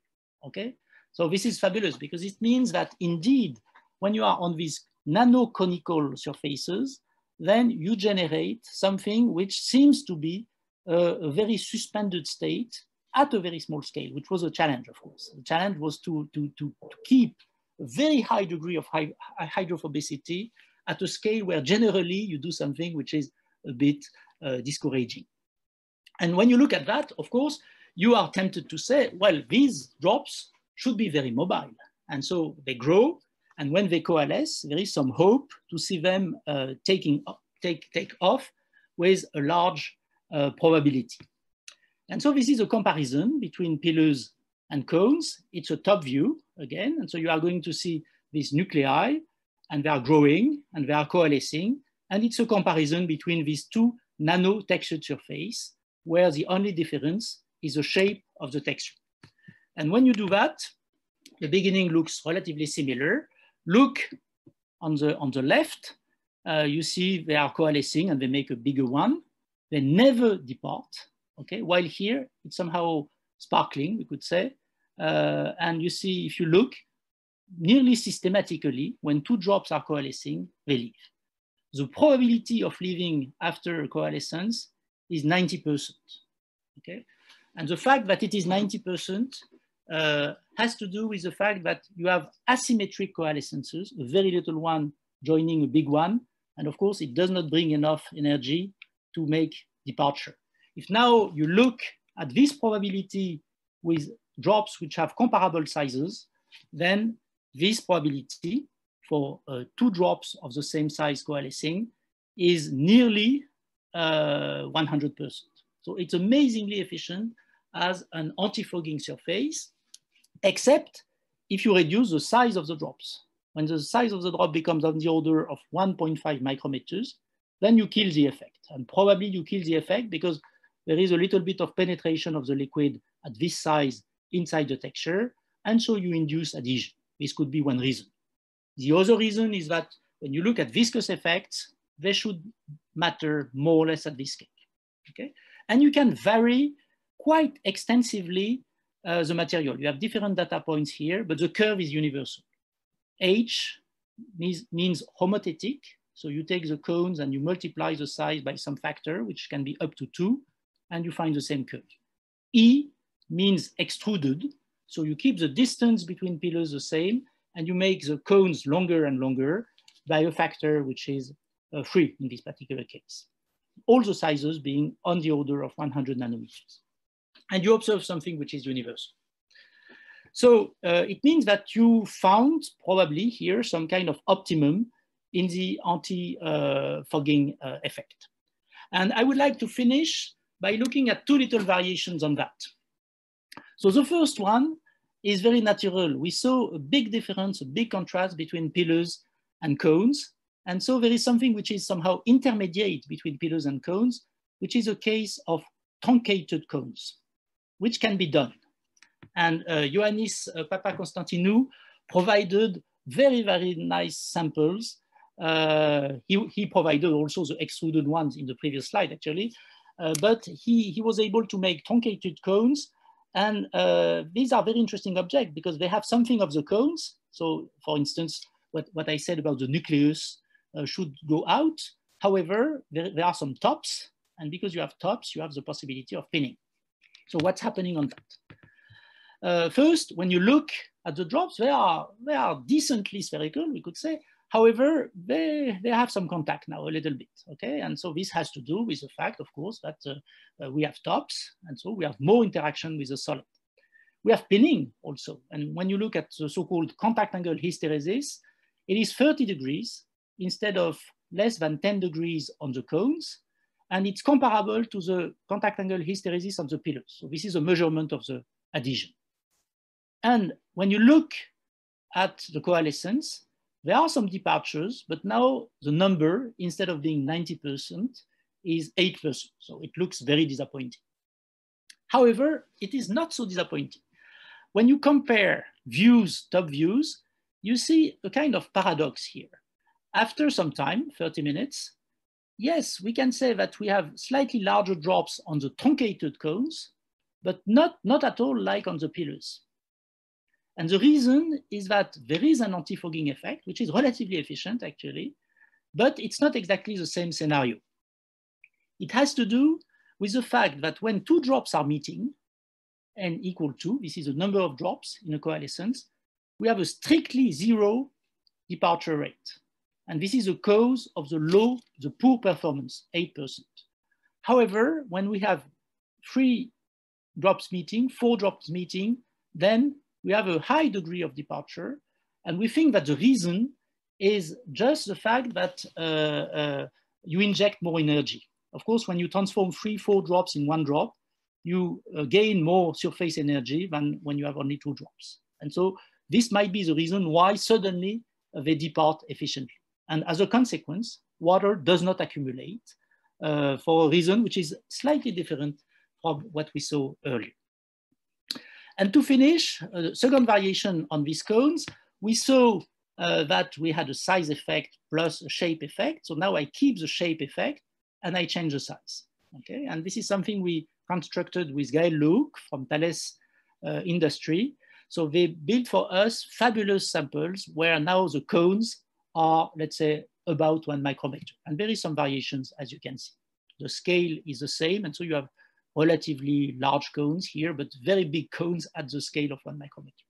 okay? So this is fabulous because it means that indeed when you are on these nano-conical surfaces, then you generate something which seems to be a, very suspended state at a very small scale, which was a challenge, of course. The challenge was to, to, to, keep a very high degree of hydrophobicity at a scale where generally you do something which is a bit uh, discouraging. And when you look at that, of course, you are tempted to say, well, these drops should be very mobile. And so they grow, and when they coalesce, there is some hope to see them uh, taking, take, take off with a large uh, probability. And so this is a comparison between pillars and cones. It's a top view again. And so you are going to see these nuclei and they are growing and they are coalescing. And it's a comparison between these two nano textured surface where the only difference is the shape of the texture. And when you do that, the beginning looks relatively similar, Look on the, on the left, uh, you see they are coalescing and they make a bigger one. They never depart, okay? While here, it's somehow sparkling, we could say. Uh, and you see, if you look, nearly systematically, when two drops are coalescing, they leave. The probability of leaving after coalescence is 90%, okay? And the fact that it is 90% uh, has to do with the fact that you have asymmetric coalescences, a very little one joining a big one. And of course, it does not bring enough energy to make departure. If now you look at this probability with drops which have comparable sizes, then this probability for uh, two drops of the same size coalescing is nearly 100%. Uh, so it's amazingly efficient as an anti-fogging surface except if you reduce the size of the drops. When the size of the drop becomes on the order of 1.5 micrometers, then you kill the effect. And probably you kill the effect because there is a little bit of penetration of the liquid at this size inside the texture, and so you induce adhesion. This could be one reason. The other reason is that when you look at viscous effects, they should matter more or less at this scale. Okay? And you can vary quite extensively uh, the material. You have different data points here, but the curve is universal. H means, means homothetic. So you take the cones and you multiply the size by some factor, which can be up to two, and you find the same curve. E means extruded. So you keep the distance between pillars the same, and you make the cones longer and longer by a factor which is uh, three in this particular case. All the sizes being on the order of 100 nanometers. And you observe something which is universal. So uh, it means that you found probably here some kind of optimum in the anti-fogging uh, effect. And I would like to finish by looking at two little variations on that. So the first one is very natural. We saw a big difference, a big contrast between pillars and cones. And so there is something which is somehow intermediate between pillars and cones, which is a case of truncated cones, which can be done. And uh, Ioannis uh, Papakonstantinou provided very, very nice samples. Uh, he, he provided also the extruded ones in the previous slide, actually. Uh, but he, he was able to make truncated cones. And uh, these are very interesting objects because they have something of the cones. So for instance, what, what I said about the nucleus uh, should go out. However, there, there are some tops. And because you have tops, you have the possibility of pinning. So what's happening on that? Uh, first, when you look at the drops, they are, they are decently spherical, we could say. However, they, they have some contact now a little bit, okay? And so this has to do with the fact, of course, that uh, uh, we have tops, and so we have more interaction with the solid. We have pinning also, and when you look at the so-called contact angle hysteresis, it is 30 degrees instead of less than 10 degrees on the cones, and it's comparable to the contact angle hysteresis on the pillars. So this is a measurement of the adhesion. And when you look at the coalescence, there are some departures, but now the number, instead of being 90%, is 8%. So it looks very disappointing. However, it is not so disappointing. When you compare views, top views, you see a kind of paradox here. After some time, 30 minutes, yes, we can say that we have slightly larger drops on the truncated cones, but not, not at all like on the pillars. And the reason is that there is an anti-fogging effect, which is relatively efficient actually, but it's not exactly the same scenario. It has to do with the fact that when two drops are meeting, n equal to, this is the number of drops in a coalescence, we have a strictly zero departure rate. And this is a cause of the low, the poor performance, 8%. However, when we have three drops meeting, four drops meeting, then we have a high degree of departure. And we think that the reason is just the fact that uh, uh, you inject more energy. Of course, when you transform three, four drops in one drop, you uh, gain more surface energy than when you have only two drops. And so this might be the reason why suddenly they depart efficiently. And as a consequence, water does not accumulate uh, for a reason which is slightly different from what we saw earlier. And to finish, uh, second variation on these cones, we saw uh, that we had a size effect plus a shape effect. So now I keep the shape effect and I change the size. Okay, and this is something we constructed with Gaël Lehoucq from Thales uh, Industry. So they built for us fabulous samples where now the cones are, let's say, about one micrometer. And there is some variations, as you can see. The scale is the same, and so you have relatively large cones here, but very big cones at the scale of one micrometer.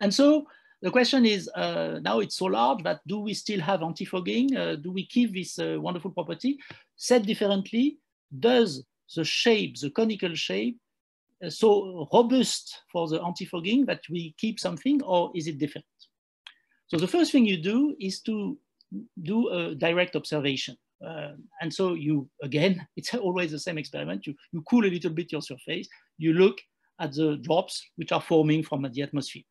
And so the question is, uh, now it's so large that do we still have antifogging? Uh, do we keep this uh, wonderful property? Said differently, does the shape, the conical shape, uh, so robust for the antifogging that we keep something or is it different? So the first thing you do is to do a direct observation. Uh, and so you, again, <laughs> it's always the same experiment. You, you cool a little bit your surface, you look at the drops which are forming from the atmosphere.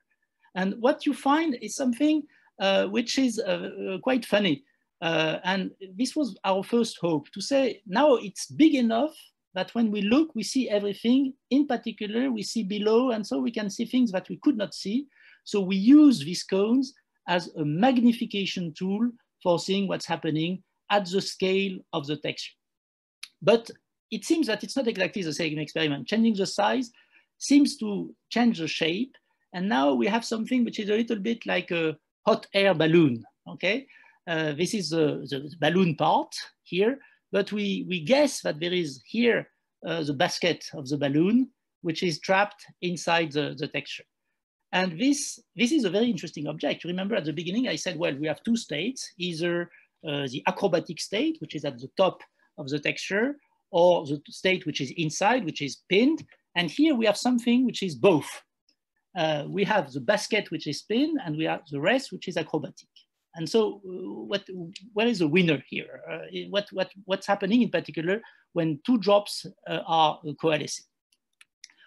And what you find is something uh, which is uh, uh quite funny. Uh, and this was our first hope to say, now it's big enough that when we look, we see everything. In particular, we see below, and so we can see things that we could not see. So we use these cones as a magnification tool for seeing what's happening at the scale of the texture. But it seems that it's not exactly the same experiment. Changing the size seems to change the shape. And now we have something which is a little bit like a hot air balloon, okay? Uh, this is the, the, balloon part here, but we, we guess that there is here uh, the basket of the balloon, which is trapped inside the, the texture. And this, this is a very interesting object. You remember at the beginning, I said, well, we have two states, either uh, the acrobatic state, which is at the top of the texture, or the state which is inside, which is pinned. And here we have something which is both. Uh, we have the basket which is pinned, and we have the rest which is acrobatic. And so uh, what, what is the winner here? Uh, what, what, what's happening in particular when two drops uh, are coalescing?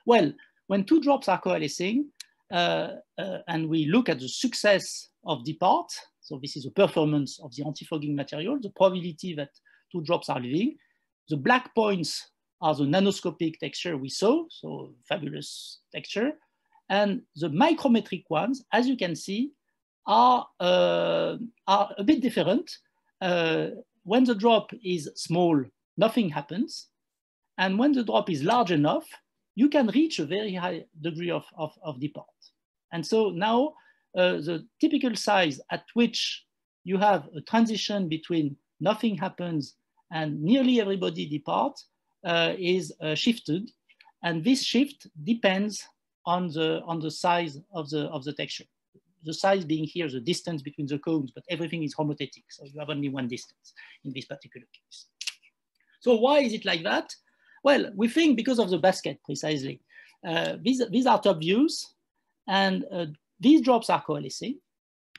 Well, when two drops are coalescing, and we look at the success of the part, so this is the performance of the antifogging material, the probability that two drops are leaving. The black points are the nanoscopic texture we saw, so fabulous texture. And the micrometric ones, as you can see, are, uh, are a bit different. Uh, when the drop is small, nothing happens. And when the drop is large enough, you can reach a very high degree of, of, of. And so now uh, the typical size at which you have a transition between nothing happens and nearly everybody departs uh, is uh, shifted. And this shift depends on the, on the size of the, of the texture. The size being here, the distance between the cones, but everything is homothetic. So you have only one distance in this particular case. So why is it like that? Well, we think because of the basket precisely. Uh, these, these are top views and uh, these drops are coalescing.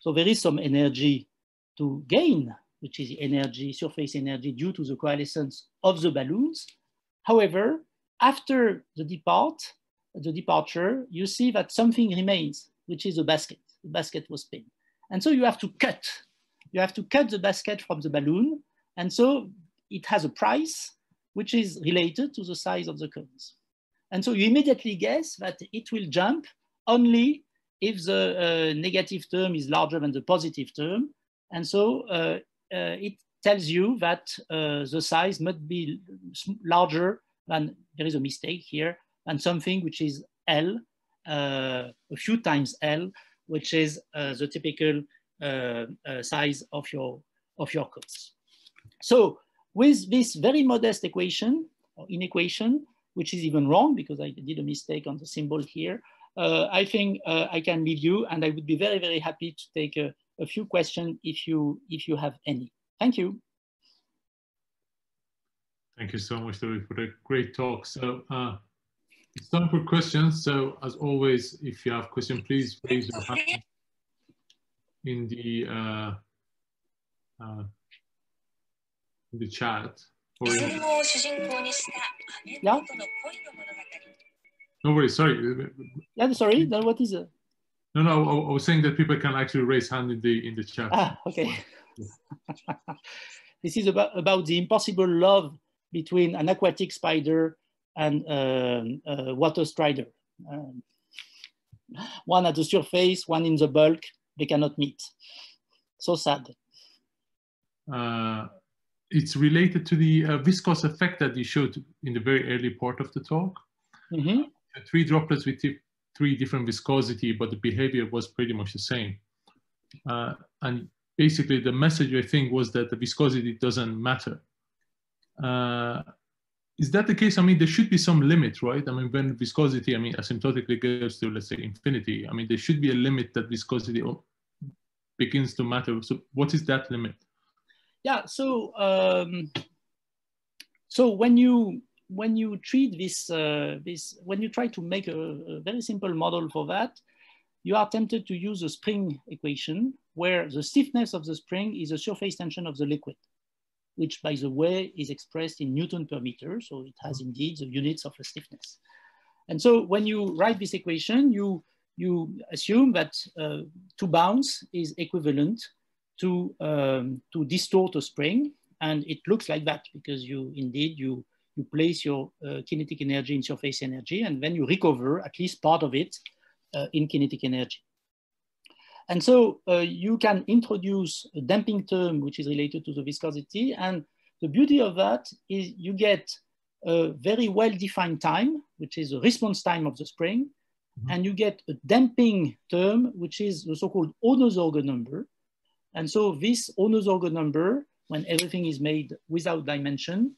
So there is some energy to gain, which is energy, surface energy due to the coalescence of the balloons. However, after the depart, the departure, you see that something remains, which is a basket. The basket was pinned. And so you have to cut. You have to cut the basket from the balloon. And so it has a price which is related to the size of the cones. And so you immediately guess that it will jump only if the uh, negative term is larger than the positive term. And so uh, uh, it tells you that the size must be larger than, there is a mistake here, than something which is L, a few times L, which is the typical size of your, of your codes. So with this very modest equation, or inequation, which is even wrong because I did a mistake on the symbol here, I think uh, I can leave you and I would be very, very happy to take a, a few questions if you, if you have any. Thank you. Thank you so much, Louis, for the great talk. So uh, it's time for questions. So as always, if you have questions, please raise your hand in the uh, uh, in the chat. Or in... Yeah. No worries, sorry. Yeah, sorry, then what is it? No, no, I, I was saying that people can actually raise hand in the in the chat. Ah, okay. <laughs> this is about, about the impossible love between an aquatic spider and um, a water strider. Um, one at the surface, one in the bulk, they cannot meet. So sad. Uh, it's related to the uh, viscous effect that you showed in the very early part of the talk. Mm -hmm three droplets with three different viscosity, but the behavior was pretty much the same. Uh, and basically the message I think was that the viscosity doesn't matter. Uh, is that the case? I mean, there should be some limit, right? I mean, when viscosity, I mean, asymptotically goes to, let's say, infinity, I mean, there should be a limit that viscosity begins to matter. So what is that limit? Yeah, so um, so when you when you treat this, uh, this, when you try to make a, a, very simple model for that, you are tempted to use a spring equation where the stiffness of the spring is the surface tension of the liquid, which by the way is expressed in Newton per meter. So it has indeed the units of the stiffness. And so when you write this equation, you, you assume that uh, to bounce is equivalent to, um, to distort a spring. And it looks like that because you indeed, you, you place your uh, kinetic energy in surface energy, and then you recover at least part of it uh, in kinetic energy. And so uh, you can introduce a damping term which is related to the viscosity. And the beauty of that is you get a very well-defined time, which is the response time of the spring. -hmm. And you get a damping term, which is the so-called Ohnesorge number. And so this Ohnesorge number, when everything is made without dimension,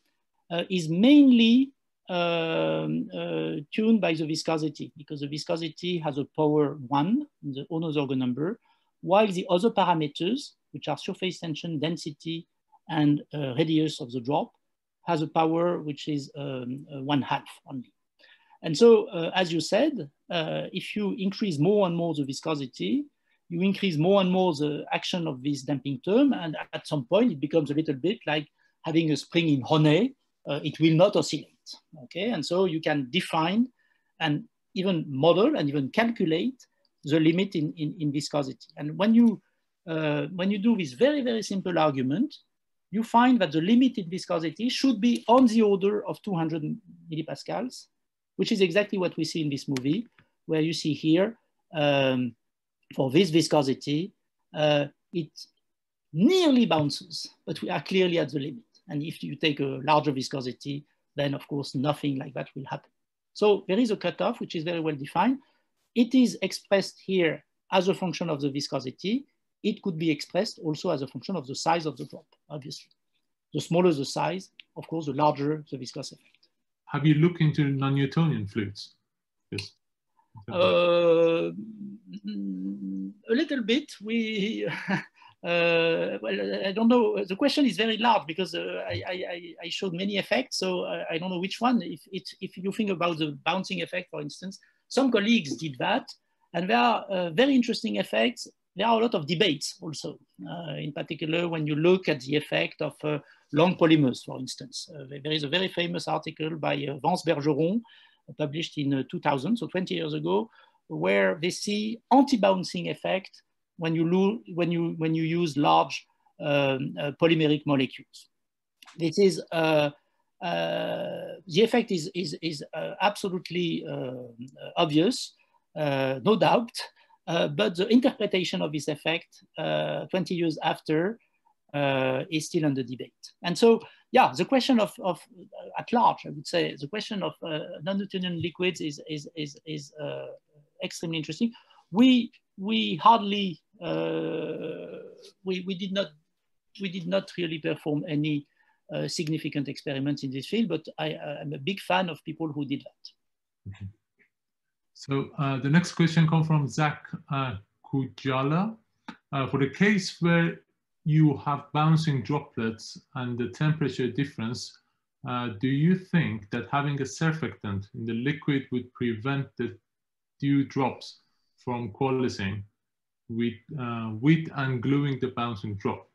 is mainly um, uh, tuned by the viscosity because the viscosity has a power one, in the Ohnesorge number, while the other parameters, which are surface tension, density, and uh, radius of the drop, has a power which is um, uh, one half only. And so, uh, as you said, uh, if you increase more and more the viscosity, you increase more and more the action of this damping term, and at some point it becomes a little bit like having a spring in honey, uh, it will not oscillate, okay? And so you can define and even model and even calculate the limit in, in, in viscosity. And when you, uh, when you do this very, very simple argument, you find that the limit in viscosity should be on the order of 200 millipascals, which is exactly what we see in this movie, where you see here, um, for this viscosity, uh, it nearly bounces, but we are clearly at the limit. And if you take a larger viscosity, then of course, nothing like that will happen. So there is a cutoff, which is very well defined. It is expressed here as a function of the viscosity. It could be expressed also as a function of the size of the drop, obviously. The smaller the size, of course, the larger the viscous effect. Have you looked into non-Newtonian fluids? Yes. Uh, a little bit. We, <laughs> uh, well, I don't know. The question is very large because uh, I, I, I, showed many effects, so I don't know which one. If, it, if you think about the bouncing effect, for instance, some colleagues did that, and there are uh, very interesting effects. There are a lot of debates also, uh, in particular when you look at the effect of uh, long polymers, for instance. Uh, there is a very famous article by Vance Bergeron, published in 2000, so 20 years ago, where they see anti-bouncing effect when you, when you, when you use large um, polymeric molecules. This is uh, the effect is, is, is uh, absolutely uh, obvious, no doubt, but the interpretation of this effect 20 years after uh, is still under debate. And so, yeah, the question of, of uh, at large, I would say, the question of uh, non-Newtonian liquids is, is, is, is uh, extremely interesting. We, we hardly, uh, we, we, did not, we did not really perform any uh, significant experiments in this field, but I, am a big fan of people who did that. Okay. So the next question comes from Zach Kujala. for the case where you have bouncing droplets and the temperature difference, uh, do you think that having a surfactant in the liquid would prevent the dew drops from coalescing with, uh, with and gluing the bouncing drop?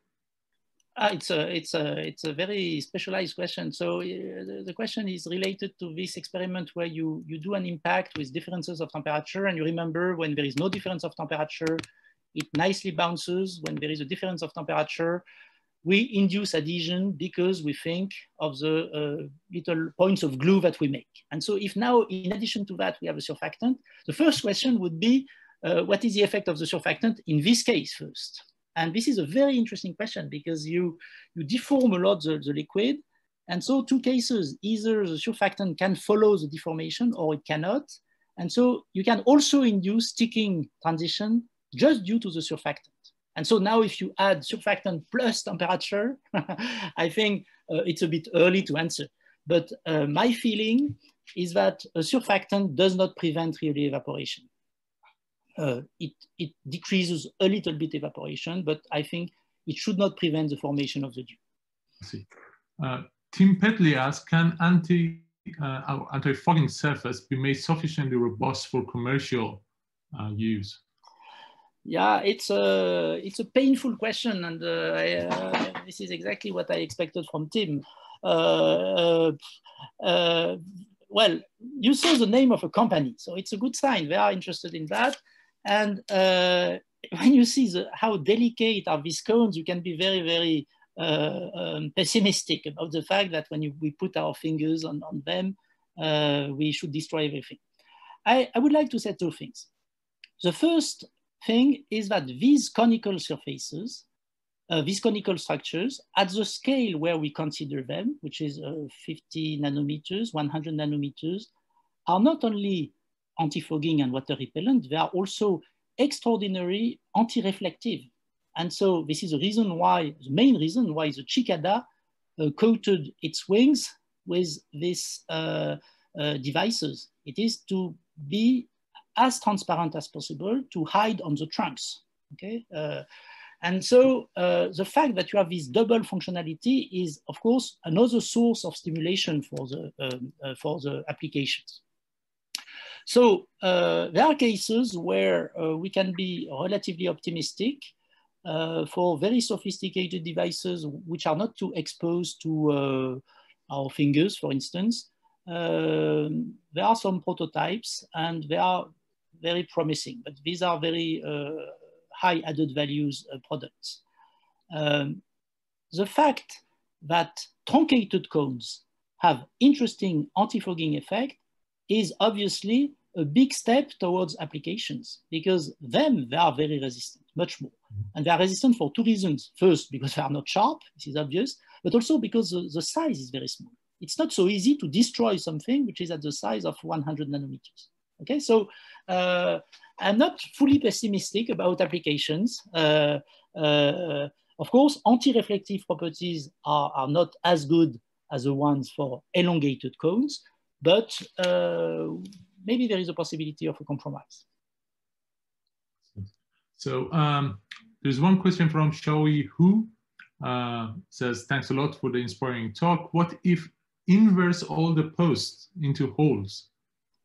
Uh, it's a it's a it's a very specialized question. So uh, the, the question is related to this experiment where you you do an impact with differences of temperature, and you remember when there is no difference of temperature, it nicely bounces when there is a difference of temperature. We induce adhesion because we think of the uh, little points of glue that we make. And so if now, in addition to that, we have a surfactant, the first question would be, uh, what is the effect of the surfactant in this case first? And this is a very interesting question because you, you deform a lot the, the liquid. And so two cases, either the surfactant can follow the deformation or it cannot. And so you can also induce sticking transition just due to the surfactant. And so now if you add surfactant plus temperature, <laughs> I think uh, it's a bit early to answer. But uh, my feeling is that a surfactant does not prevent really evaporation. Uh, it, it decreases a little bit evaporation, but I think it should not prevent the formation of the dew. I see. Uh, Tim Pedley asks, can anti, uh, anti-fogging surface be made sufficiently robust for commercial uh, use? Yeah, it's a it's a painful question, and uh, I, uh, this is exactly what I expected from Tim. Uh, uh, uh, well, you saw the name of a company, so it's a good sign. They are interested in that, and uh, <laughs> when you see the, how delicate are these cones, you can be very, very um, pessimistic about the fact that when you, we put our fingers on, on them, we should destroy everything. I, I would like to say two things. The first thing is that these conical surfaces, uh, these conical structures, at the scale where we consider them, which is uh, 50 nanometers, 100 nanometers, are not only anti-fogging and water repellent, they are also extraordinary anti-reflective. And so this is the reason why, the main reason why the cicada uh, coated its wings with these uh, uh, devices. It is to be as transparent as possible to hide on the trunks, okay? Uh, and so uh, the fact that you have this double functionality is, of course, another source of stimulation for the, um, uh, for the applications. So uh, there are cases where uh, we can be relatively optimistic uh, for very sophisticated devices which are not too exposed to uh, our fingers, for instance. Um, there are some prototypes and they are very promising, but these are very high added values products. Um, the fact that truncated cones have interesting anti-fogging effect is obviously a big step towards applications because them, they are very resistant, much more. And they are resistant for two reasons. First, because they are not sharp, this is obvious, but also because the, the size is very small. It's not so easy to destroy something which is at the size of 100 nanometers. Okay, so uh, I'm not fully pessimistic about applications. Uh, uh, of course, anti-reflective properties are, are not as good as the ones for elongated cones, but uh, maybe there is a possibility of a compromise. So um, there's one question from Shaoi Hu, uh, says, thanks a lot for the inspiring talk. What if inverse all the posts into holes?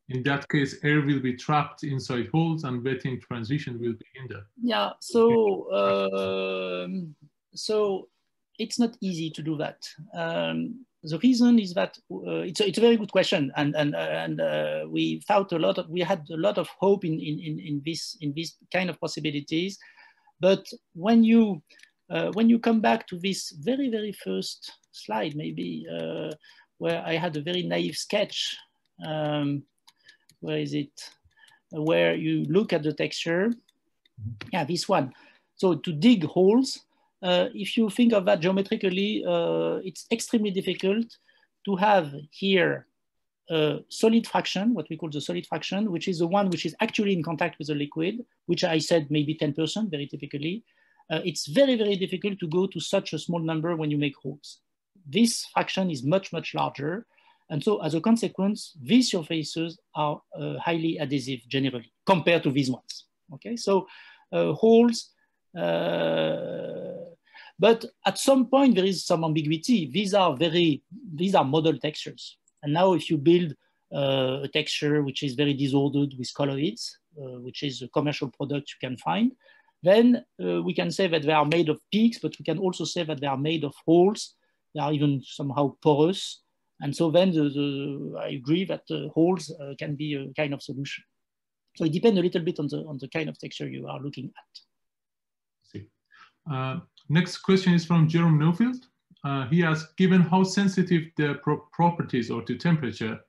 in that case, air will be trapped inside holes and wetting transition will be hindered. Yeah, so, um, so it's not easy to do that. Um, the reason is that uh, it's, a, it's a very good question, and and and uh, we thought a lot of we had a lot of hope in in in, in this in this kind of possibilities, but when you uh, when you come back to this very very first slide, maybe uh, where I had a very naive sketch. Um, where is it? Where you look at the texture. Yeah, this one. So to dig holes, uh, if you think of that geometrically, uh, it's extremely difficult to have here a solid fraction, what we call the solid fraction, which is the one which is actually in contact with the liquid, which I said maybe 10% very typically. Uh, it's very, very difficult to go to such a small number when you make holes. This fraction is much, much larger. And so as a consequence, these surfaces are uh, highly adhesive generally compared to these ones. Okay, so uh, holes, uh, but at some point there is some ambiguity. These are very, these are model textures. And now if you build uh, a texture which is very disordered with colloids, uh, which is a commercial product you can find, then uh, we can say that they are made of peaks, but we can also say that they are made of holes. They are even somehow porous and so then the, the, I agree that the holes uh, can be a kind of solution. So it depends a little bit on the, on the kind of texture you are looking at. See. Next question is from Jerome Neufeld. Uh, he asks, given how sensitive the pro properties are to temperature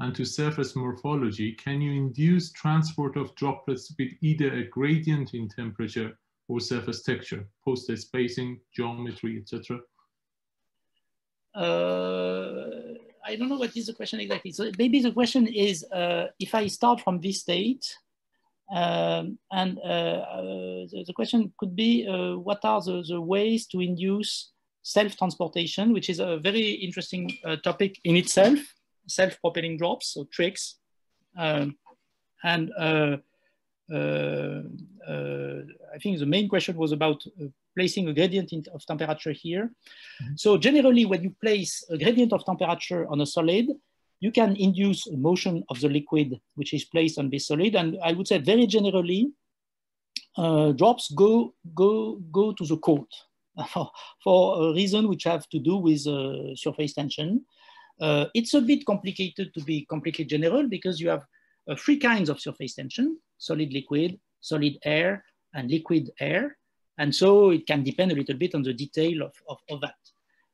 and to surface morphology, can you induce transport of droplets with either a gradient in temperature or surface texture, post spacing, geometry, etc.? Uh, I don't know what is the question exactly. So maybe the question is, uh, if I start from this state, um, and uh, uh the, the, question could be, uh, what are the, the ways to induce self-transportation, which is a very interesting uh, topic in itself, self-propelling drops, so tricks. Um, and I think the main question was about placing a gradient of temperature here. Mm -hmm. So generally, when you place a gradient of temperature on a solid, you can induce motion of the liquid which is placed on this solid. And I would say very generally, uh, drops go, go, go to the cold for, <laughs> for a reason which have to do with uh, surface tension. Uh, it's a bit complicated to be completely general because you have uh, three kinds of surface tension, solid liquid, solid air, and liquid air. And so it can depend a little bit on the detail of, of, of that.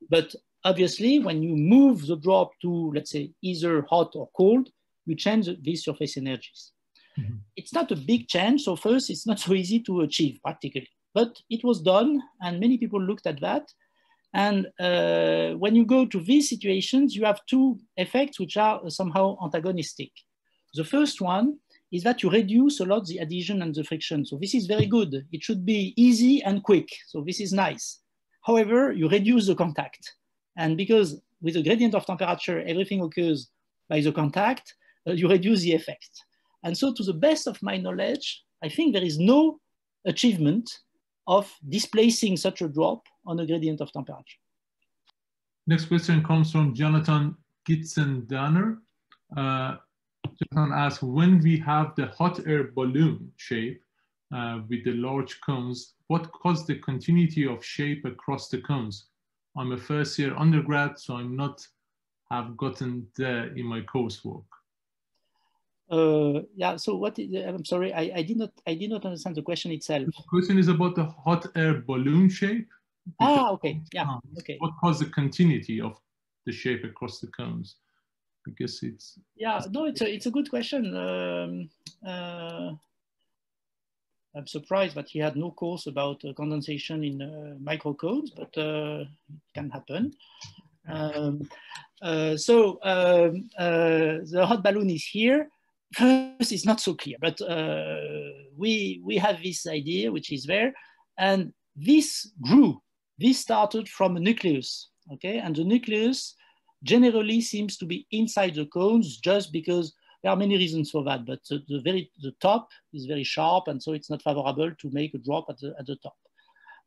But obviously, when you move the drop to, let's say, either hot or cold, you change these surface energies. Mm -hmm. It's not a big change. So first, it's not <laughs> so easy to achieve practically, but it was done and many people looked at that. And uh, when you go to these situations, you have two effects which are somehow antagonistic. The first one is that you reduce a lot the adhesion and the friction. So this is very good. It should be easy and quick. So this is nice. However, you reduce the contact. And because with a gradient of temperature, everything occurs by the contact, uh, you reduce the effect. And so to the best of my knowledge, I think there is no achievement of displacing such a drop on a gradient of temperature. Next question comes from Jonathan Gitzendanner. Uh, Jonathan asks, when we have the hot air balloon shape uh, with the large cones, what caused the continuity of shape across the cones? I'm a first year undergrad, so I'm not have gotten there in my coursework. Uh, yeah. So what? Is, I'm sorry, I, I did not I did not understand the question itself. The question is about the hot air balloon shape. Ah, okay. Yeah. Okay. What caused the continuity of the shape across the cones? I guess it's. Yeah. No, it's a it's a good question. Um, uh, I'm surprised that he had no course about uh, condensation in uh, microcones, but uh, it can happen. Um, uh, so um, uh, the hot balloon is here. First, it's not so clear, but uh, we, we have this idea, which is there, and this grew. This started from a nucleus, okay? And the nucleus generally seems to be inside the cones just because there are many reasons for that, but the, the, very, the top is very sharp, and so it's not favorable to make a drop at the, at the top.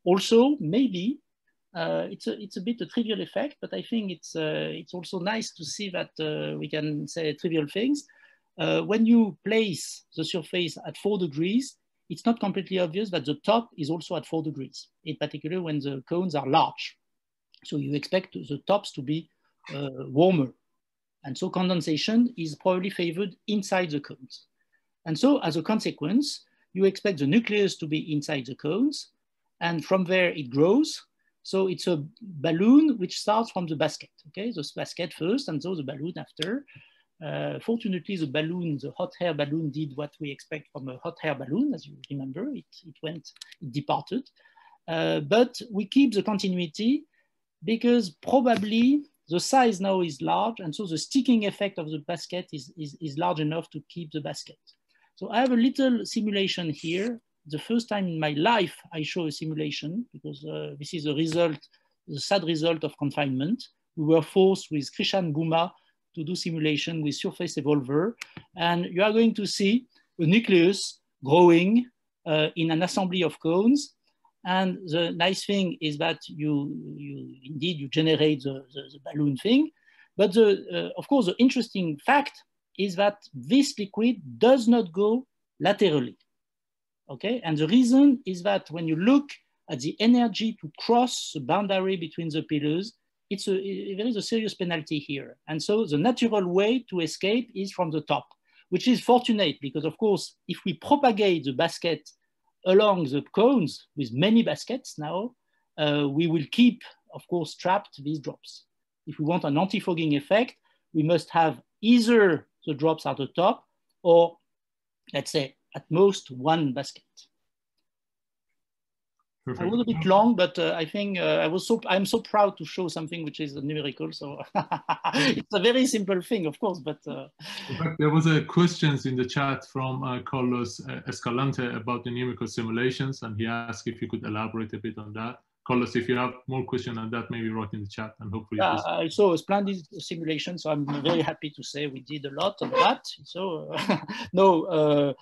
Also, maybe uh, it's, a, it's a bit a trivial effect, but I think it's, uh, it's also nice to see that uh, we can say trivial things. Uh, when you place the surface at four degrees, it's not completely obvious that the top is also at four degrees, in particular when the cones are large. So you expect the tops to be uh, warmer. And so condensation is probably favored inside the cones. And so as a consequence, you expect the nucleus to be inside the cones, and from there it grows. So it's a balloon which starts from the basket, okay? The basket first, and so the balloon after. Uh, fortunately, the balloon, the hot air balloon did what we expect from a hot air balloon, as you remember, it, it went, it departed. Uh, but we keep the continuity because probably the size now is large, and so the sticking effect of the basket is, is, is large enough to keep the basket. So I have a little simulation here. The first time in my life I show a simulation because uh, this is a result, the sad result of confinement. We were forced with Krishan Bhuma to do simulation with surface evolver. And you are going to see a nucleus growing uh, in an assembly of cones and the nice thing is that you, you indeed, you generate the, the, the balloon thing. But the, uh, of course, the interesting fact is that this liquid does not go laterally. Okay, and the reason is that when you look at the energy to cross the boundary between the pillars, it's a, there is a serious penalty here. And so the natural way to escape is from the top, which is fortunate because of course, if we propagate the basket along the cones with many baskets now, uh, we will keep, of course, trapped these drops. If we want an anti-fogging effect, we must have either the drops at the top or let's say at most one basket. Perfect. I was a bit long, but uh, I think uh, I was so I'm so proud to show something which is a numerical. So <laughs> it's a very simple thing, of course. But uh... fact, there was a questions in the chat from uh, Carlos uh, Escalante about the numerical simulations, and he asked if you could elaborate a bit on that. Carlos, if you have more questions on that, maybe write in the chat, and hopefully. Yeah, I saw a splendid simulation, so I'm very happy to say we did a lot of that. So <laughs> no.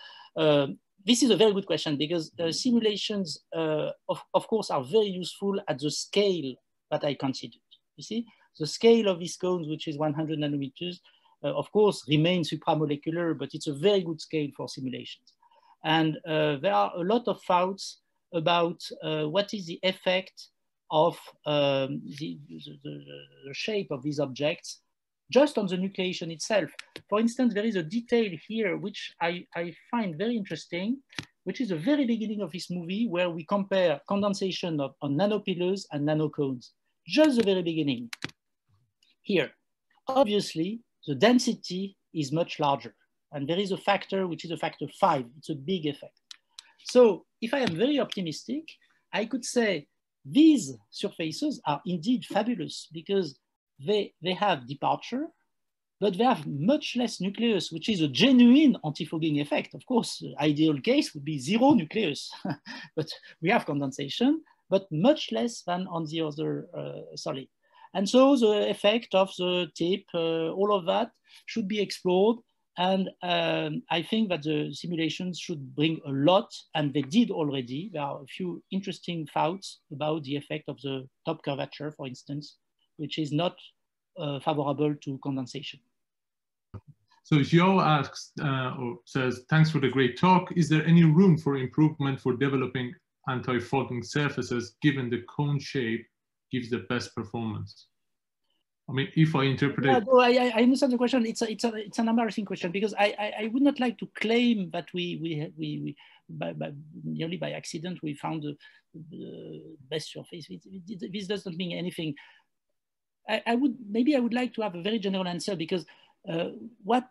This is a very good question because uh, simulations, uh, of, of course, are very useful at the scale that I considered. You see, the scale of these cones, which is 100 nanometers, uh, of course, remains supramolecular, but it's a very good scale for simulations. And uh, there are a lot of thoughts about uh, what is the effect of um, the, the, the shape of these objects just on the nucleation itself. For instance, there is a detail here which I, I find very interesting, which is the very beginning of this movie where we compare condensation of, on nanopillars and nanocones. Just the very beginning. Here, obviously, the density is much larger. And there is a factor which is a factor five. It's a big effect. So if I am very optimistic, I could say these surfaces are indeed fabulous because they, they have departure, but they have much less nucleus, which is a genuine antifogging effect. Of course, ideal case would be zero nucleus, <laughs> but we have condensation, but much less than on the other uh, solid. And so the effect of the tip, uh, all of that should be explored. And um, I think that the simulations should bring a lot, and they did already. There are a few interesting thoughts about the effect of the top curvature, for instance, which is not favorable to condensation. So Joe asks uh, or says, thanks for the great talk. Is there any room for improvement for developing anti-fogging surfaces given the cone shape gives the best performance? I mean, if I interpret yeah, no, I, I understand the question. It's a, it's a, it's an embarrassing question because I, I, I would not like to claim that we, we, we, we by, by, nearly by accident, we found the, the best surface. This doesn't mean anything. I, I, would, maybe I would like to have a very general answer because uh, what,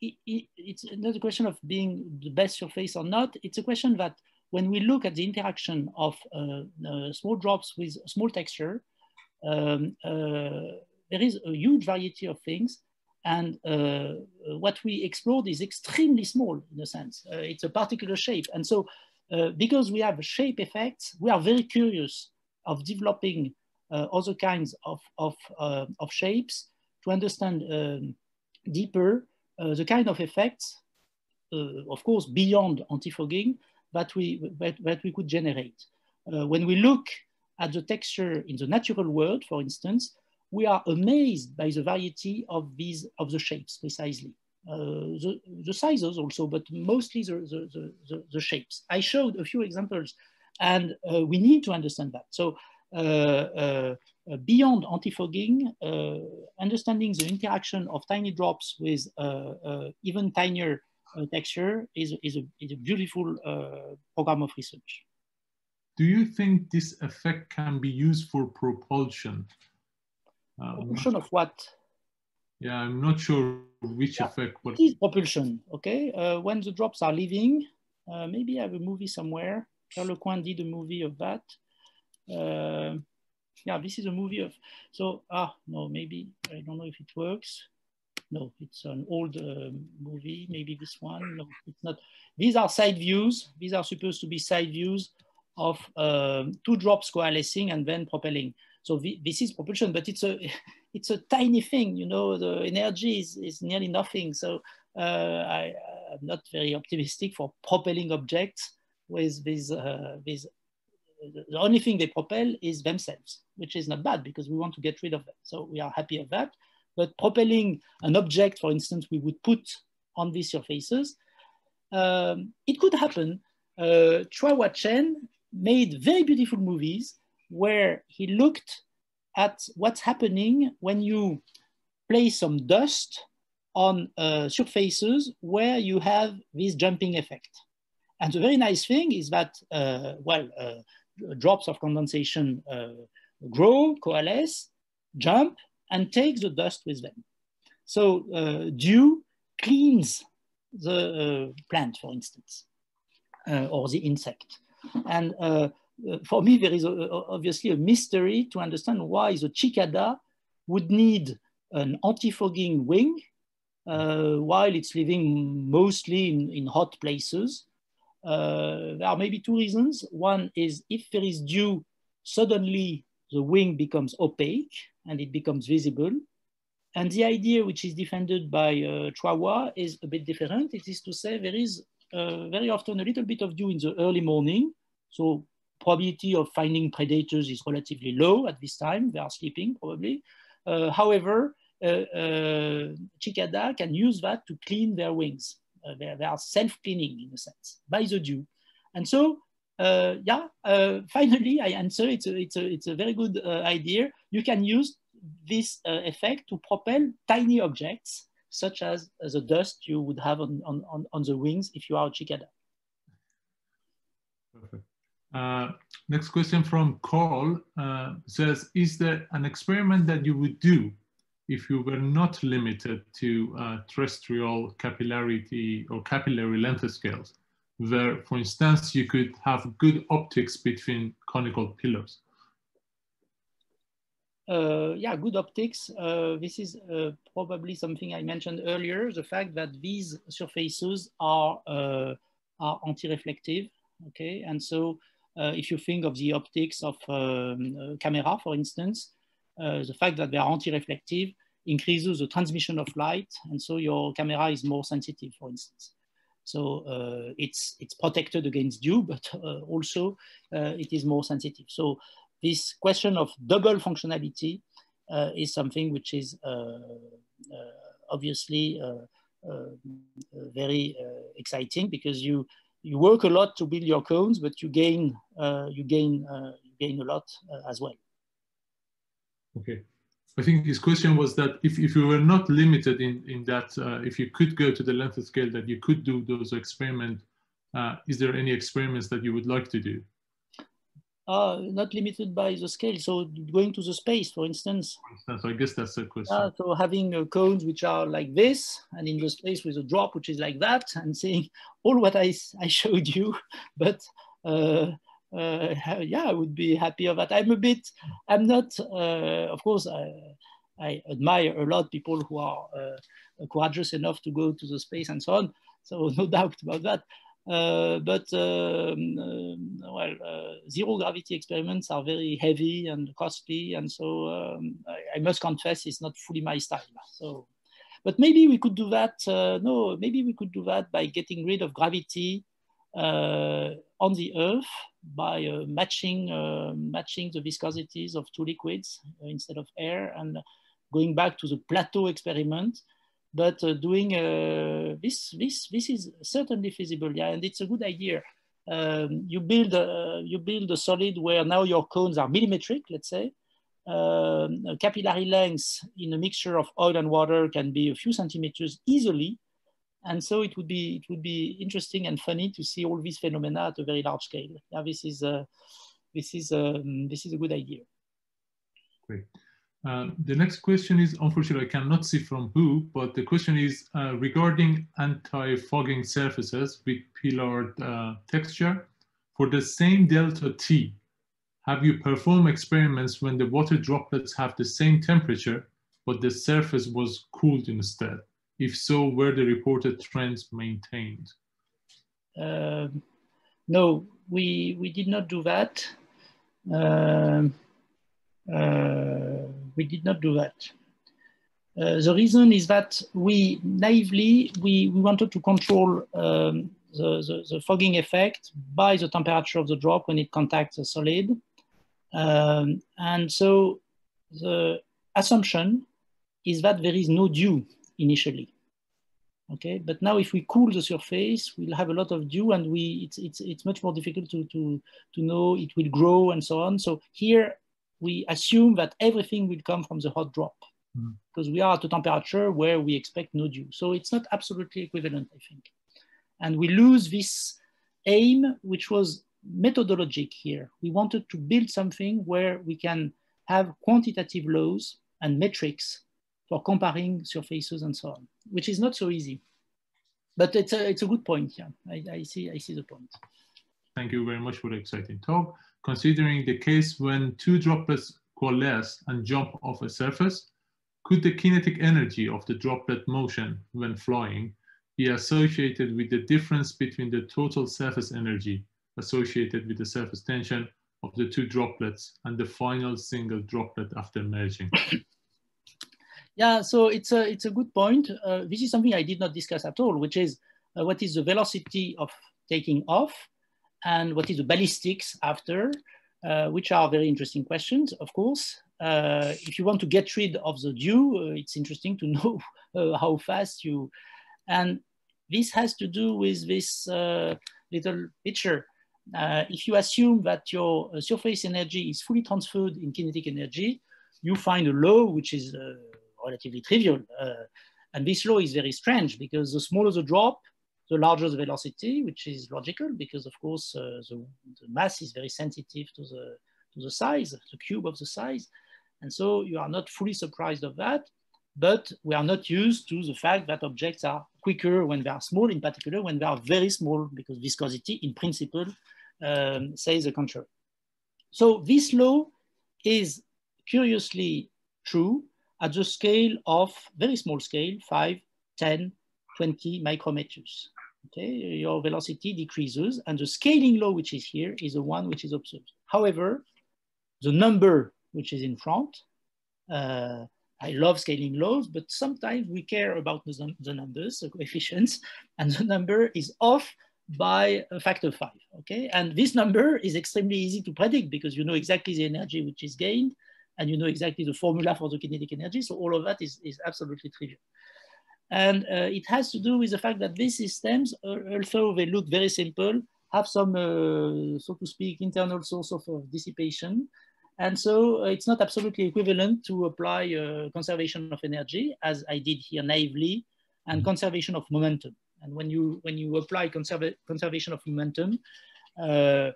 it, it, it's not a question of being the best surface or not. It's a question that when we look at the interaction of uh, uh, small drops with small texture, um, uh, there is a huge variety of things. And uh, what we explored is extremely small in a sense. Uh, it's a particular shape. And so because we have shape effects, we are very curious of developing other kinds of, of, of shapes to understand um, deeper the kind of effects, of course, beyond antifogging, that we, that, that we could generate. Uh, when we look at the texture in the natural world, for instance, we are amazed by the variety of these, of the shapes precisely. Uh, the, the, sizes also, but mostly the, the, the, shapes. I showed a few examples and uh, we need to understand that. So uh, uh beyond antifogging, uh, understanding the interaction of tiny drops with uh, even tinier uh, texture is, is, a, is a beautiful uh, program of research. Do you think this effect can be used for propulsion? Uh, propulsion of what? Yeah, I'm not sure which yeah. effect. But... It is propulsion, okay? Uh, when the drops are leaving, uh, maybe I have a movie somewhere. Pierre Lecointre did a movie of that. Uh, yeah, this is a movie of, so, ah, no, maybe, I don't know if it works no, it's an old uh, movie, maybe this one. No, it's not. These are side views. These are supposed to be side views of um, two drops coalescing and then propelling. So this is propulsion, but it's a <laughs> it's a tiny thing. You know, the energy is, is nearly nothing. So uh, I, am not very optimistic for propelling objects with this uh, this. The only thing they propel is themselves, which is not bad because we want to get rid of them. So we are happy of that but propelling an object, for instance, we would put on these surfaces, um, it could happen. Uh, Chuan-Hua Chen made very beautiful movies where he looked at what's happening when you place some dust on uh, surfaces where you have this jumping effect. And the very nice thing is that, uh, well, uh, drops of condensation uh, grow, coalesce, jump, and take the dust with them. So uh, dew cleans the uh, plant, for instance, or the insect. And for me, there is a, obviously a mystery to understand why the cicada would need an antifogging wing uh, while it's living mostly in, in hot places. There are maybe two reasons. One is if there is dew, suddenly the wing becomes opaque and it becomes visible. And the idea which is defended by uh, Chuan-Hua is a bit different. It is to say there is uh, very often a little bit of dew in the early morning. So probability of finding predators is relatively low at this time. They are sleeping probably. Uh, however, uh, uh, can use that to clean their wings. Uh, they, they, are self-cleaning in a sense by the dew. And so uh, yeah, uh, finally, I answer. It's a, it's a, it's a very good idea. You can use this effect to propel tiny objects, such as the dust you would have on, on, on the wings if you are a cicada. Perfect. Uh, next question from Carl uh, says, is there an experiment that you would do if you were not limited to uh, terrestrial capillarity or capillary length scales? where, for instance, you could have good optics between conical pillars? uh, yeah, good optics. Uh, this is uh, probably something I mentioned earlier, the fact that these surfaces are, uh, are anti-reflective, okay? And so uh, if you think of the optics of um, camera, for instance, uh, the fact that they are anti-reflective increases the transmission of light, and so your camera is more sensitive, for instance. So it's, it's protected against dew, but also it is more sensitive. So this question of double functionality uh, is something which is uh, uh obviously uh, uh, very exciting because you you work a lot to build your cones, but you gain you gain you gain a lot as well. Okay. I think his question was that if, if you were not limited in, in that, uh, if you could go to the length of scale that you could do those experiments, uh, is there any experiments that you would like to do? uh, not limited by the scale. So going to the space, for instance. For instance, I guess that's the question. Uh, so having uh, cones which are like this, and in the space with a drop which is like that, and seeing all what I, I showed you, <laughs> but uh, uh, yeah, I would be happy of that. I'm a bit, I'm not, uh, of course, I, I, admire a lot people who are courageous enough to go to the space and so on. So <laughs> no doubt about that. Uh, but um, um, well, uh, zero gravity experiments are very heavy and costly, and so um, I, I, must confess it's not fully my style. So, but maybe we could do that. Uh, no, maybe we could do that by getting rid of gravity uh, on the Earth by uh, matching uh, matching the viscosities of two liquids instead of air, and going back to the Plateau experiment but uh, doing uh, this, this, this is certainly feasible, yeah, and it's a good idea. Um, you build a, you build a solid where now your cones are millimetric, let's say. Um, capillary lengths in a mixture of oil and water can be a few centimeters easily. And so it would be, it would be interesting and funny to see all these phenomena at a very large scale. Yeah, this is, uh, this is, um, this is a good idea. Great. Uh, the next question is, unfortunately, I cannot see from who, but the question is uh, regarding anti-fogging surfaces with pillared uh, texture. For the same delta T, have you performed experiments when the water droplets have the same temperature, but the surface was cooled instead? If so, were the reported trends maintained? Um, no, we, we did not do that. Um, uh, we did not do that. Uh, the reason is that we naively, we, we wanted to control um, the, the, the, fogging effect by the temperature of the drop when it contacts a solid. Um, and so the assumption is that there is no dew initially. Okay, but now if we cool the surface, we'll have a lot of dew and we, it's, it's, it's much more difficult to, to, to know it will grow and so on. So here we assume that everything will come from the hot drop mm. because we are at a temperature where we expect no dew. So it's not absolutely equivalent, I think. And we lose this aim, which was methodologic here. We wanted to build something where we can have quantitative laws and metrics for comparing surfaces and so on, which is not so easy. But it's a, it's a good point, yeah. I, I, see, I see the point. Thank you very much for the exciting talk considering the case when two droplets coalesce and jump off a surface, could the kinetic energy of the droplet motion when flying be associated with the difference between the total surface energy associated with the surface tension of the two droplets and the final single droplet after merging? <coughs> Yeah, so it's a, it's a good point. Uh, this is something I did not discuss at all, which is uh, what is the velocity of taking off and what is the ballistics after, uh, which are very interesting questions, of course. Uh, if you want to get rid of the dew, uh, it's interesting to <laughs> know uh, how fast you, and this has to do with this little picture. If you assume that your surface energy is fully transferred in kinetic energy, you find a law which is relatively trivial. and this law is very strange because the smaller the drop, the larger the velocity, which is logical because of course uh, the, the, mass is very sensitive to the, to the size, the cube of the size. And so you are not fully surprised of that, but we are not used to the fact that objects are quicker when they are small, in particular when they are very small, because viscosity in principle um, says the contrary. So this law is curiously true at the scale of very small scale, 5, 10, 20 micrometers. Okay, your velocity decreases and the scaling law which is here is the one which is observed. However, the number which is in front, uh, I love scaling laws, but sometimes we care about the, the numbers, the coefficients, <laughs> and the number is off by a factor five, okay? And this number is extremely easy to predict because you know exactly the energy which is gained and you know exactly the formula for the kinetic energy. So all of that is, is absolutely trivial. And uh, it has to do with the fact that these systems, uh, although they look very simple, have some, uh, so to speak, internal source of dissipation. And so uh, it's not absolutely equivalent to apply uh, conservation of energy, as I did here naively, and conservation of momentum. And when you, when you apply conserva conservation of momentum, uh,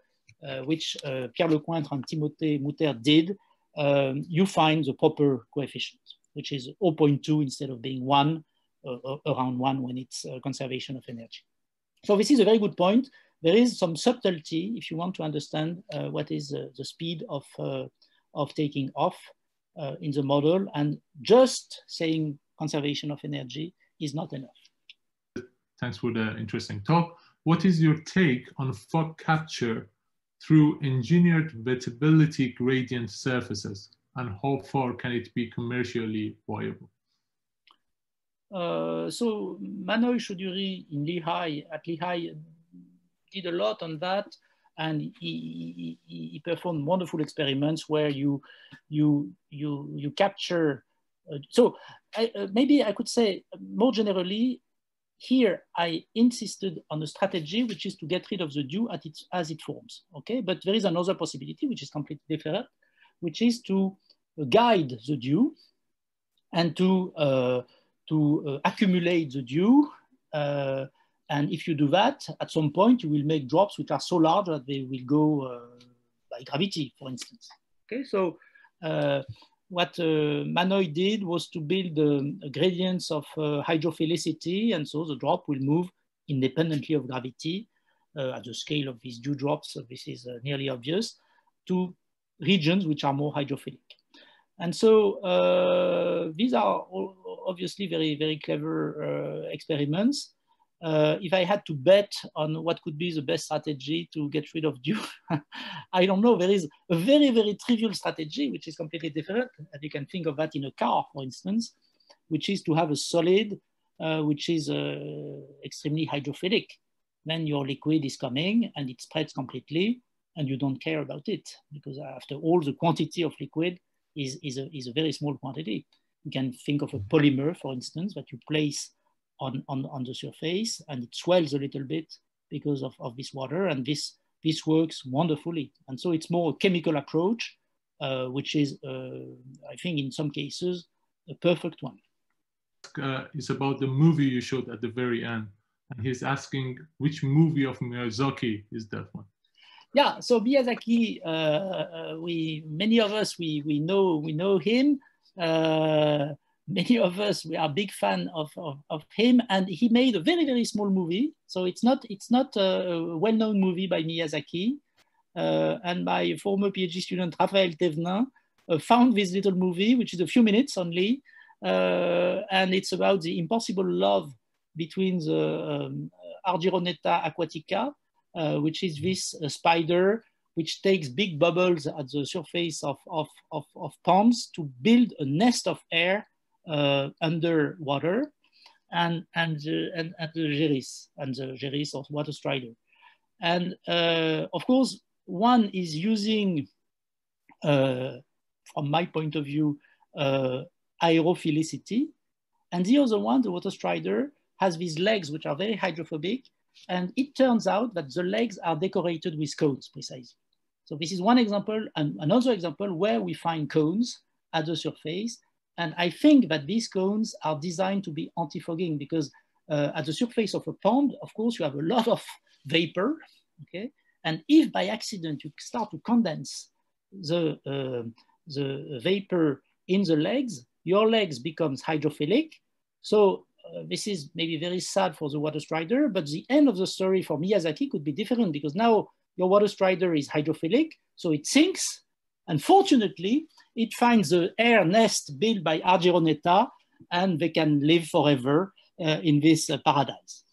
which Pierre Lecointre and Timothée Mouterde did, um, you find the proper coefficient, which is 0.2 instead of being one, uh, uh, around one when it's uh, conservation of energy. So this is a very good point. There is some subtlety if you want to understand uh, what is uh, the speed of, uh, of taking off in the model and just saying conservation of energy is not enough. Thanks for the interesting talk. What is your take on fog capture through engineered wettability gradient surfaces and how far can it be commercially viable? Uh, so Manoj Chaudhury in Lehigh, at Lehigh, did a lot on that, and he, he, he performed wonderful experiments where you you you you capture. Uh, so I, uh, maybe I could say more generally, here I insisted on a strategy which is to get rid of the dew as it forms. Okay, but there is another possibility which is completely different, which is to guide the dew and to uh, to uh, accumulate the dew. Uh, and if you do that, at some point, you will make drops which are so large that they will go uh, by gravity, for instance. Okay, so what uh, Manoj did was to build um, gradients of uh, hydrophilicity, and so the drop will move independently of gravity uh, at the scale of these dewdrops. So this is nearly obvious to regions which are more hydrophilic. And so uh, these are obviously very, very clever uh, experiments. Uh, if I had to bet on what could be the best strategy to get rid of dew, <laughs> I don't know. There is a very, very trivial strategy, which is completely different. And you can think of that in a car, for instance, which is to have a solid uh, which is uh, extremely hydrophilic. Then your liquid is coming and it spreads completely and you don't care about it because after all the quantity of liquid is, is, a, is a very small quantity. You can think of a polymer, for instance, that you place on, on, on the surface and it swells a little bit because of, of this water and this, this works wonderfully. And so it's more a chemical approach, uh, which is, uh, I think in some cases, a perfect one. Uh, it's about the movie you showed at the very end. And he's asking which movie of Miyazaki is that one? yeah, so Miyazaki, uh, uh, we many of us we we know we know him. Uh, many of us we are big fan of, of, of, him, and he made a very very small movie. So it's not it's not a well known movie by Miyazaki. Uh, and my former PhD student Raphaël Thévenin uh, found this little movie, which is a few minutes only, uh, and it's about the impossible love between the um, Argyroneta aquatica uh, which is this uh, spider which takes big bubbles at the surface of, of, of, of ponds to build a nest of air uh, underwater and, and, uh, and, and the Gerris, and the Gerris of water strider. And uh, of course, one is using, uh, from my point of view, aerophilicity, and the other one, the water strider, has these legs which are very hydrophobic and it turns out that the legs are decorated with cones precisely. So this is one example, and another example where we find cones at the surface. And I think that these cones are designed to be anti-fogging because uh, at the surface of a pond, of course, you have a lot of <laughs> vapor, okay? And if by accident you start to condense the, uh, the vapor in the legs, your legs becomes hydrophilic. So uh, this is maybe very sad for the water strider, but the end of the story for Miyazaki could be different because now your water strider is hydrophilic, so it sinks. Unfortunately, it finds the air nest built by Argyroneta and they can live forever uh, in this uh, paradise.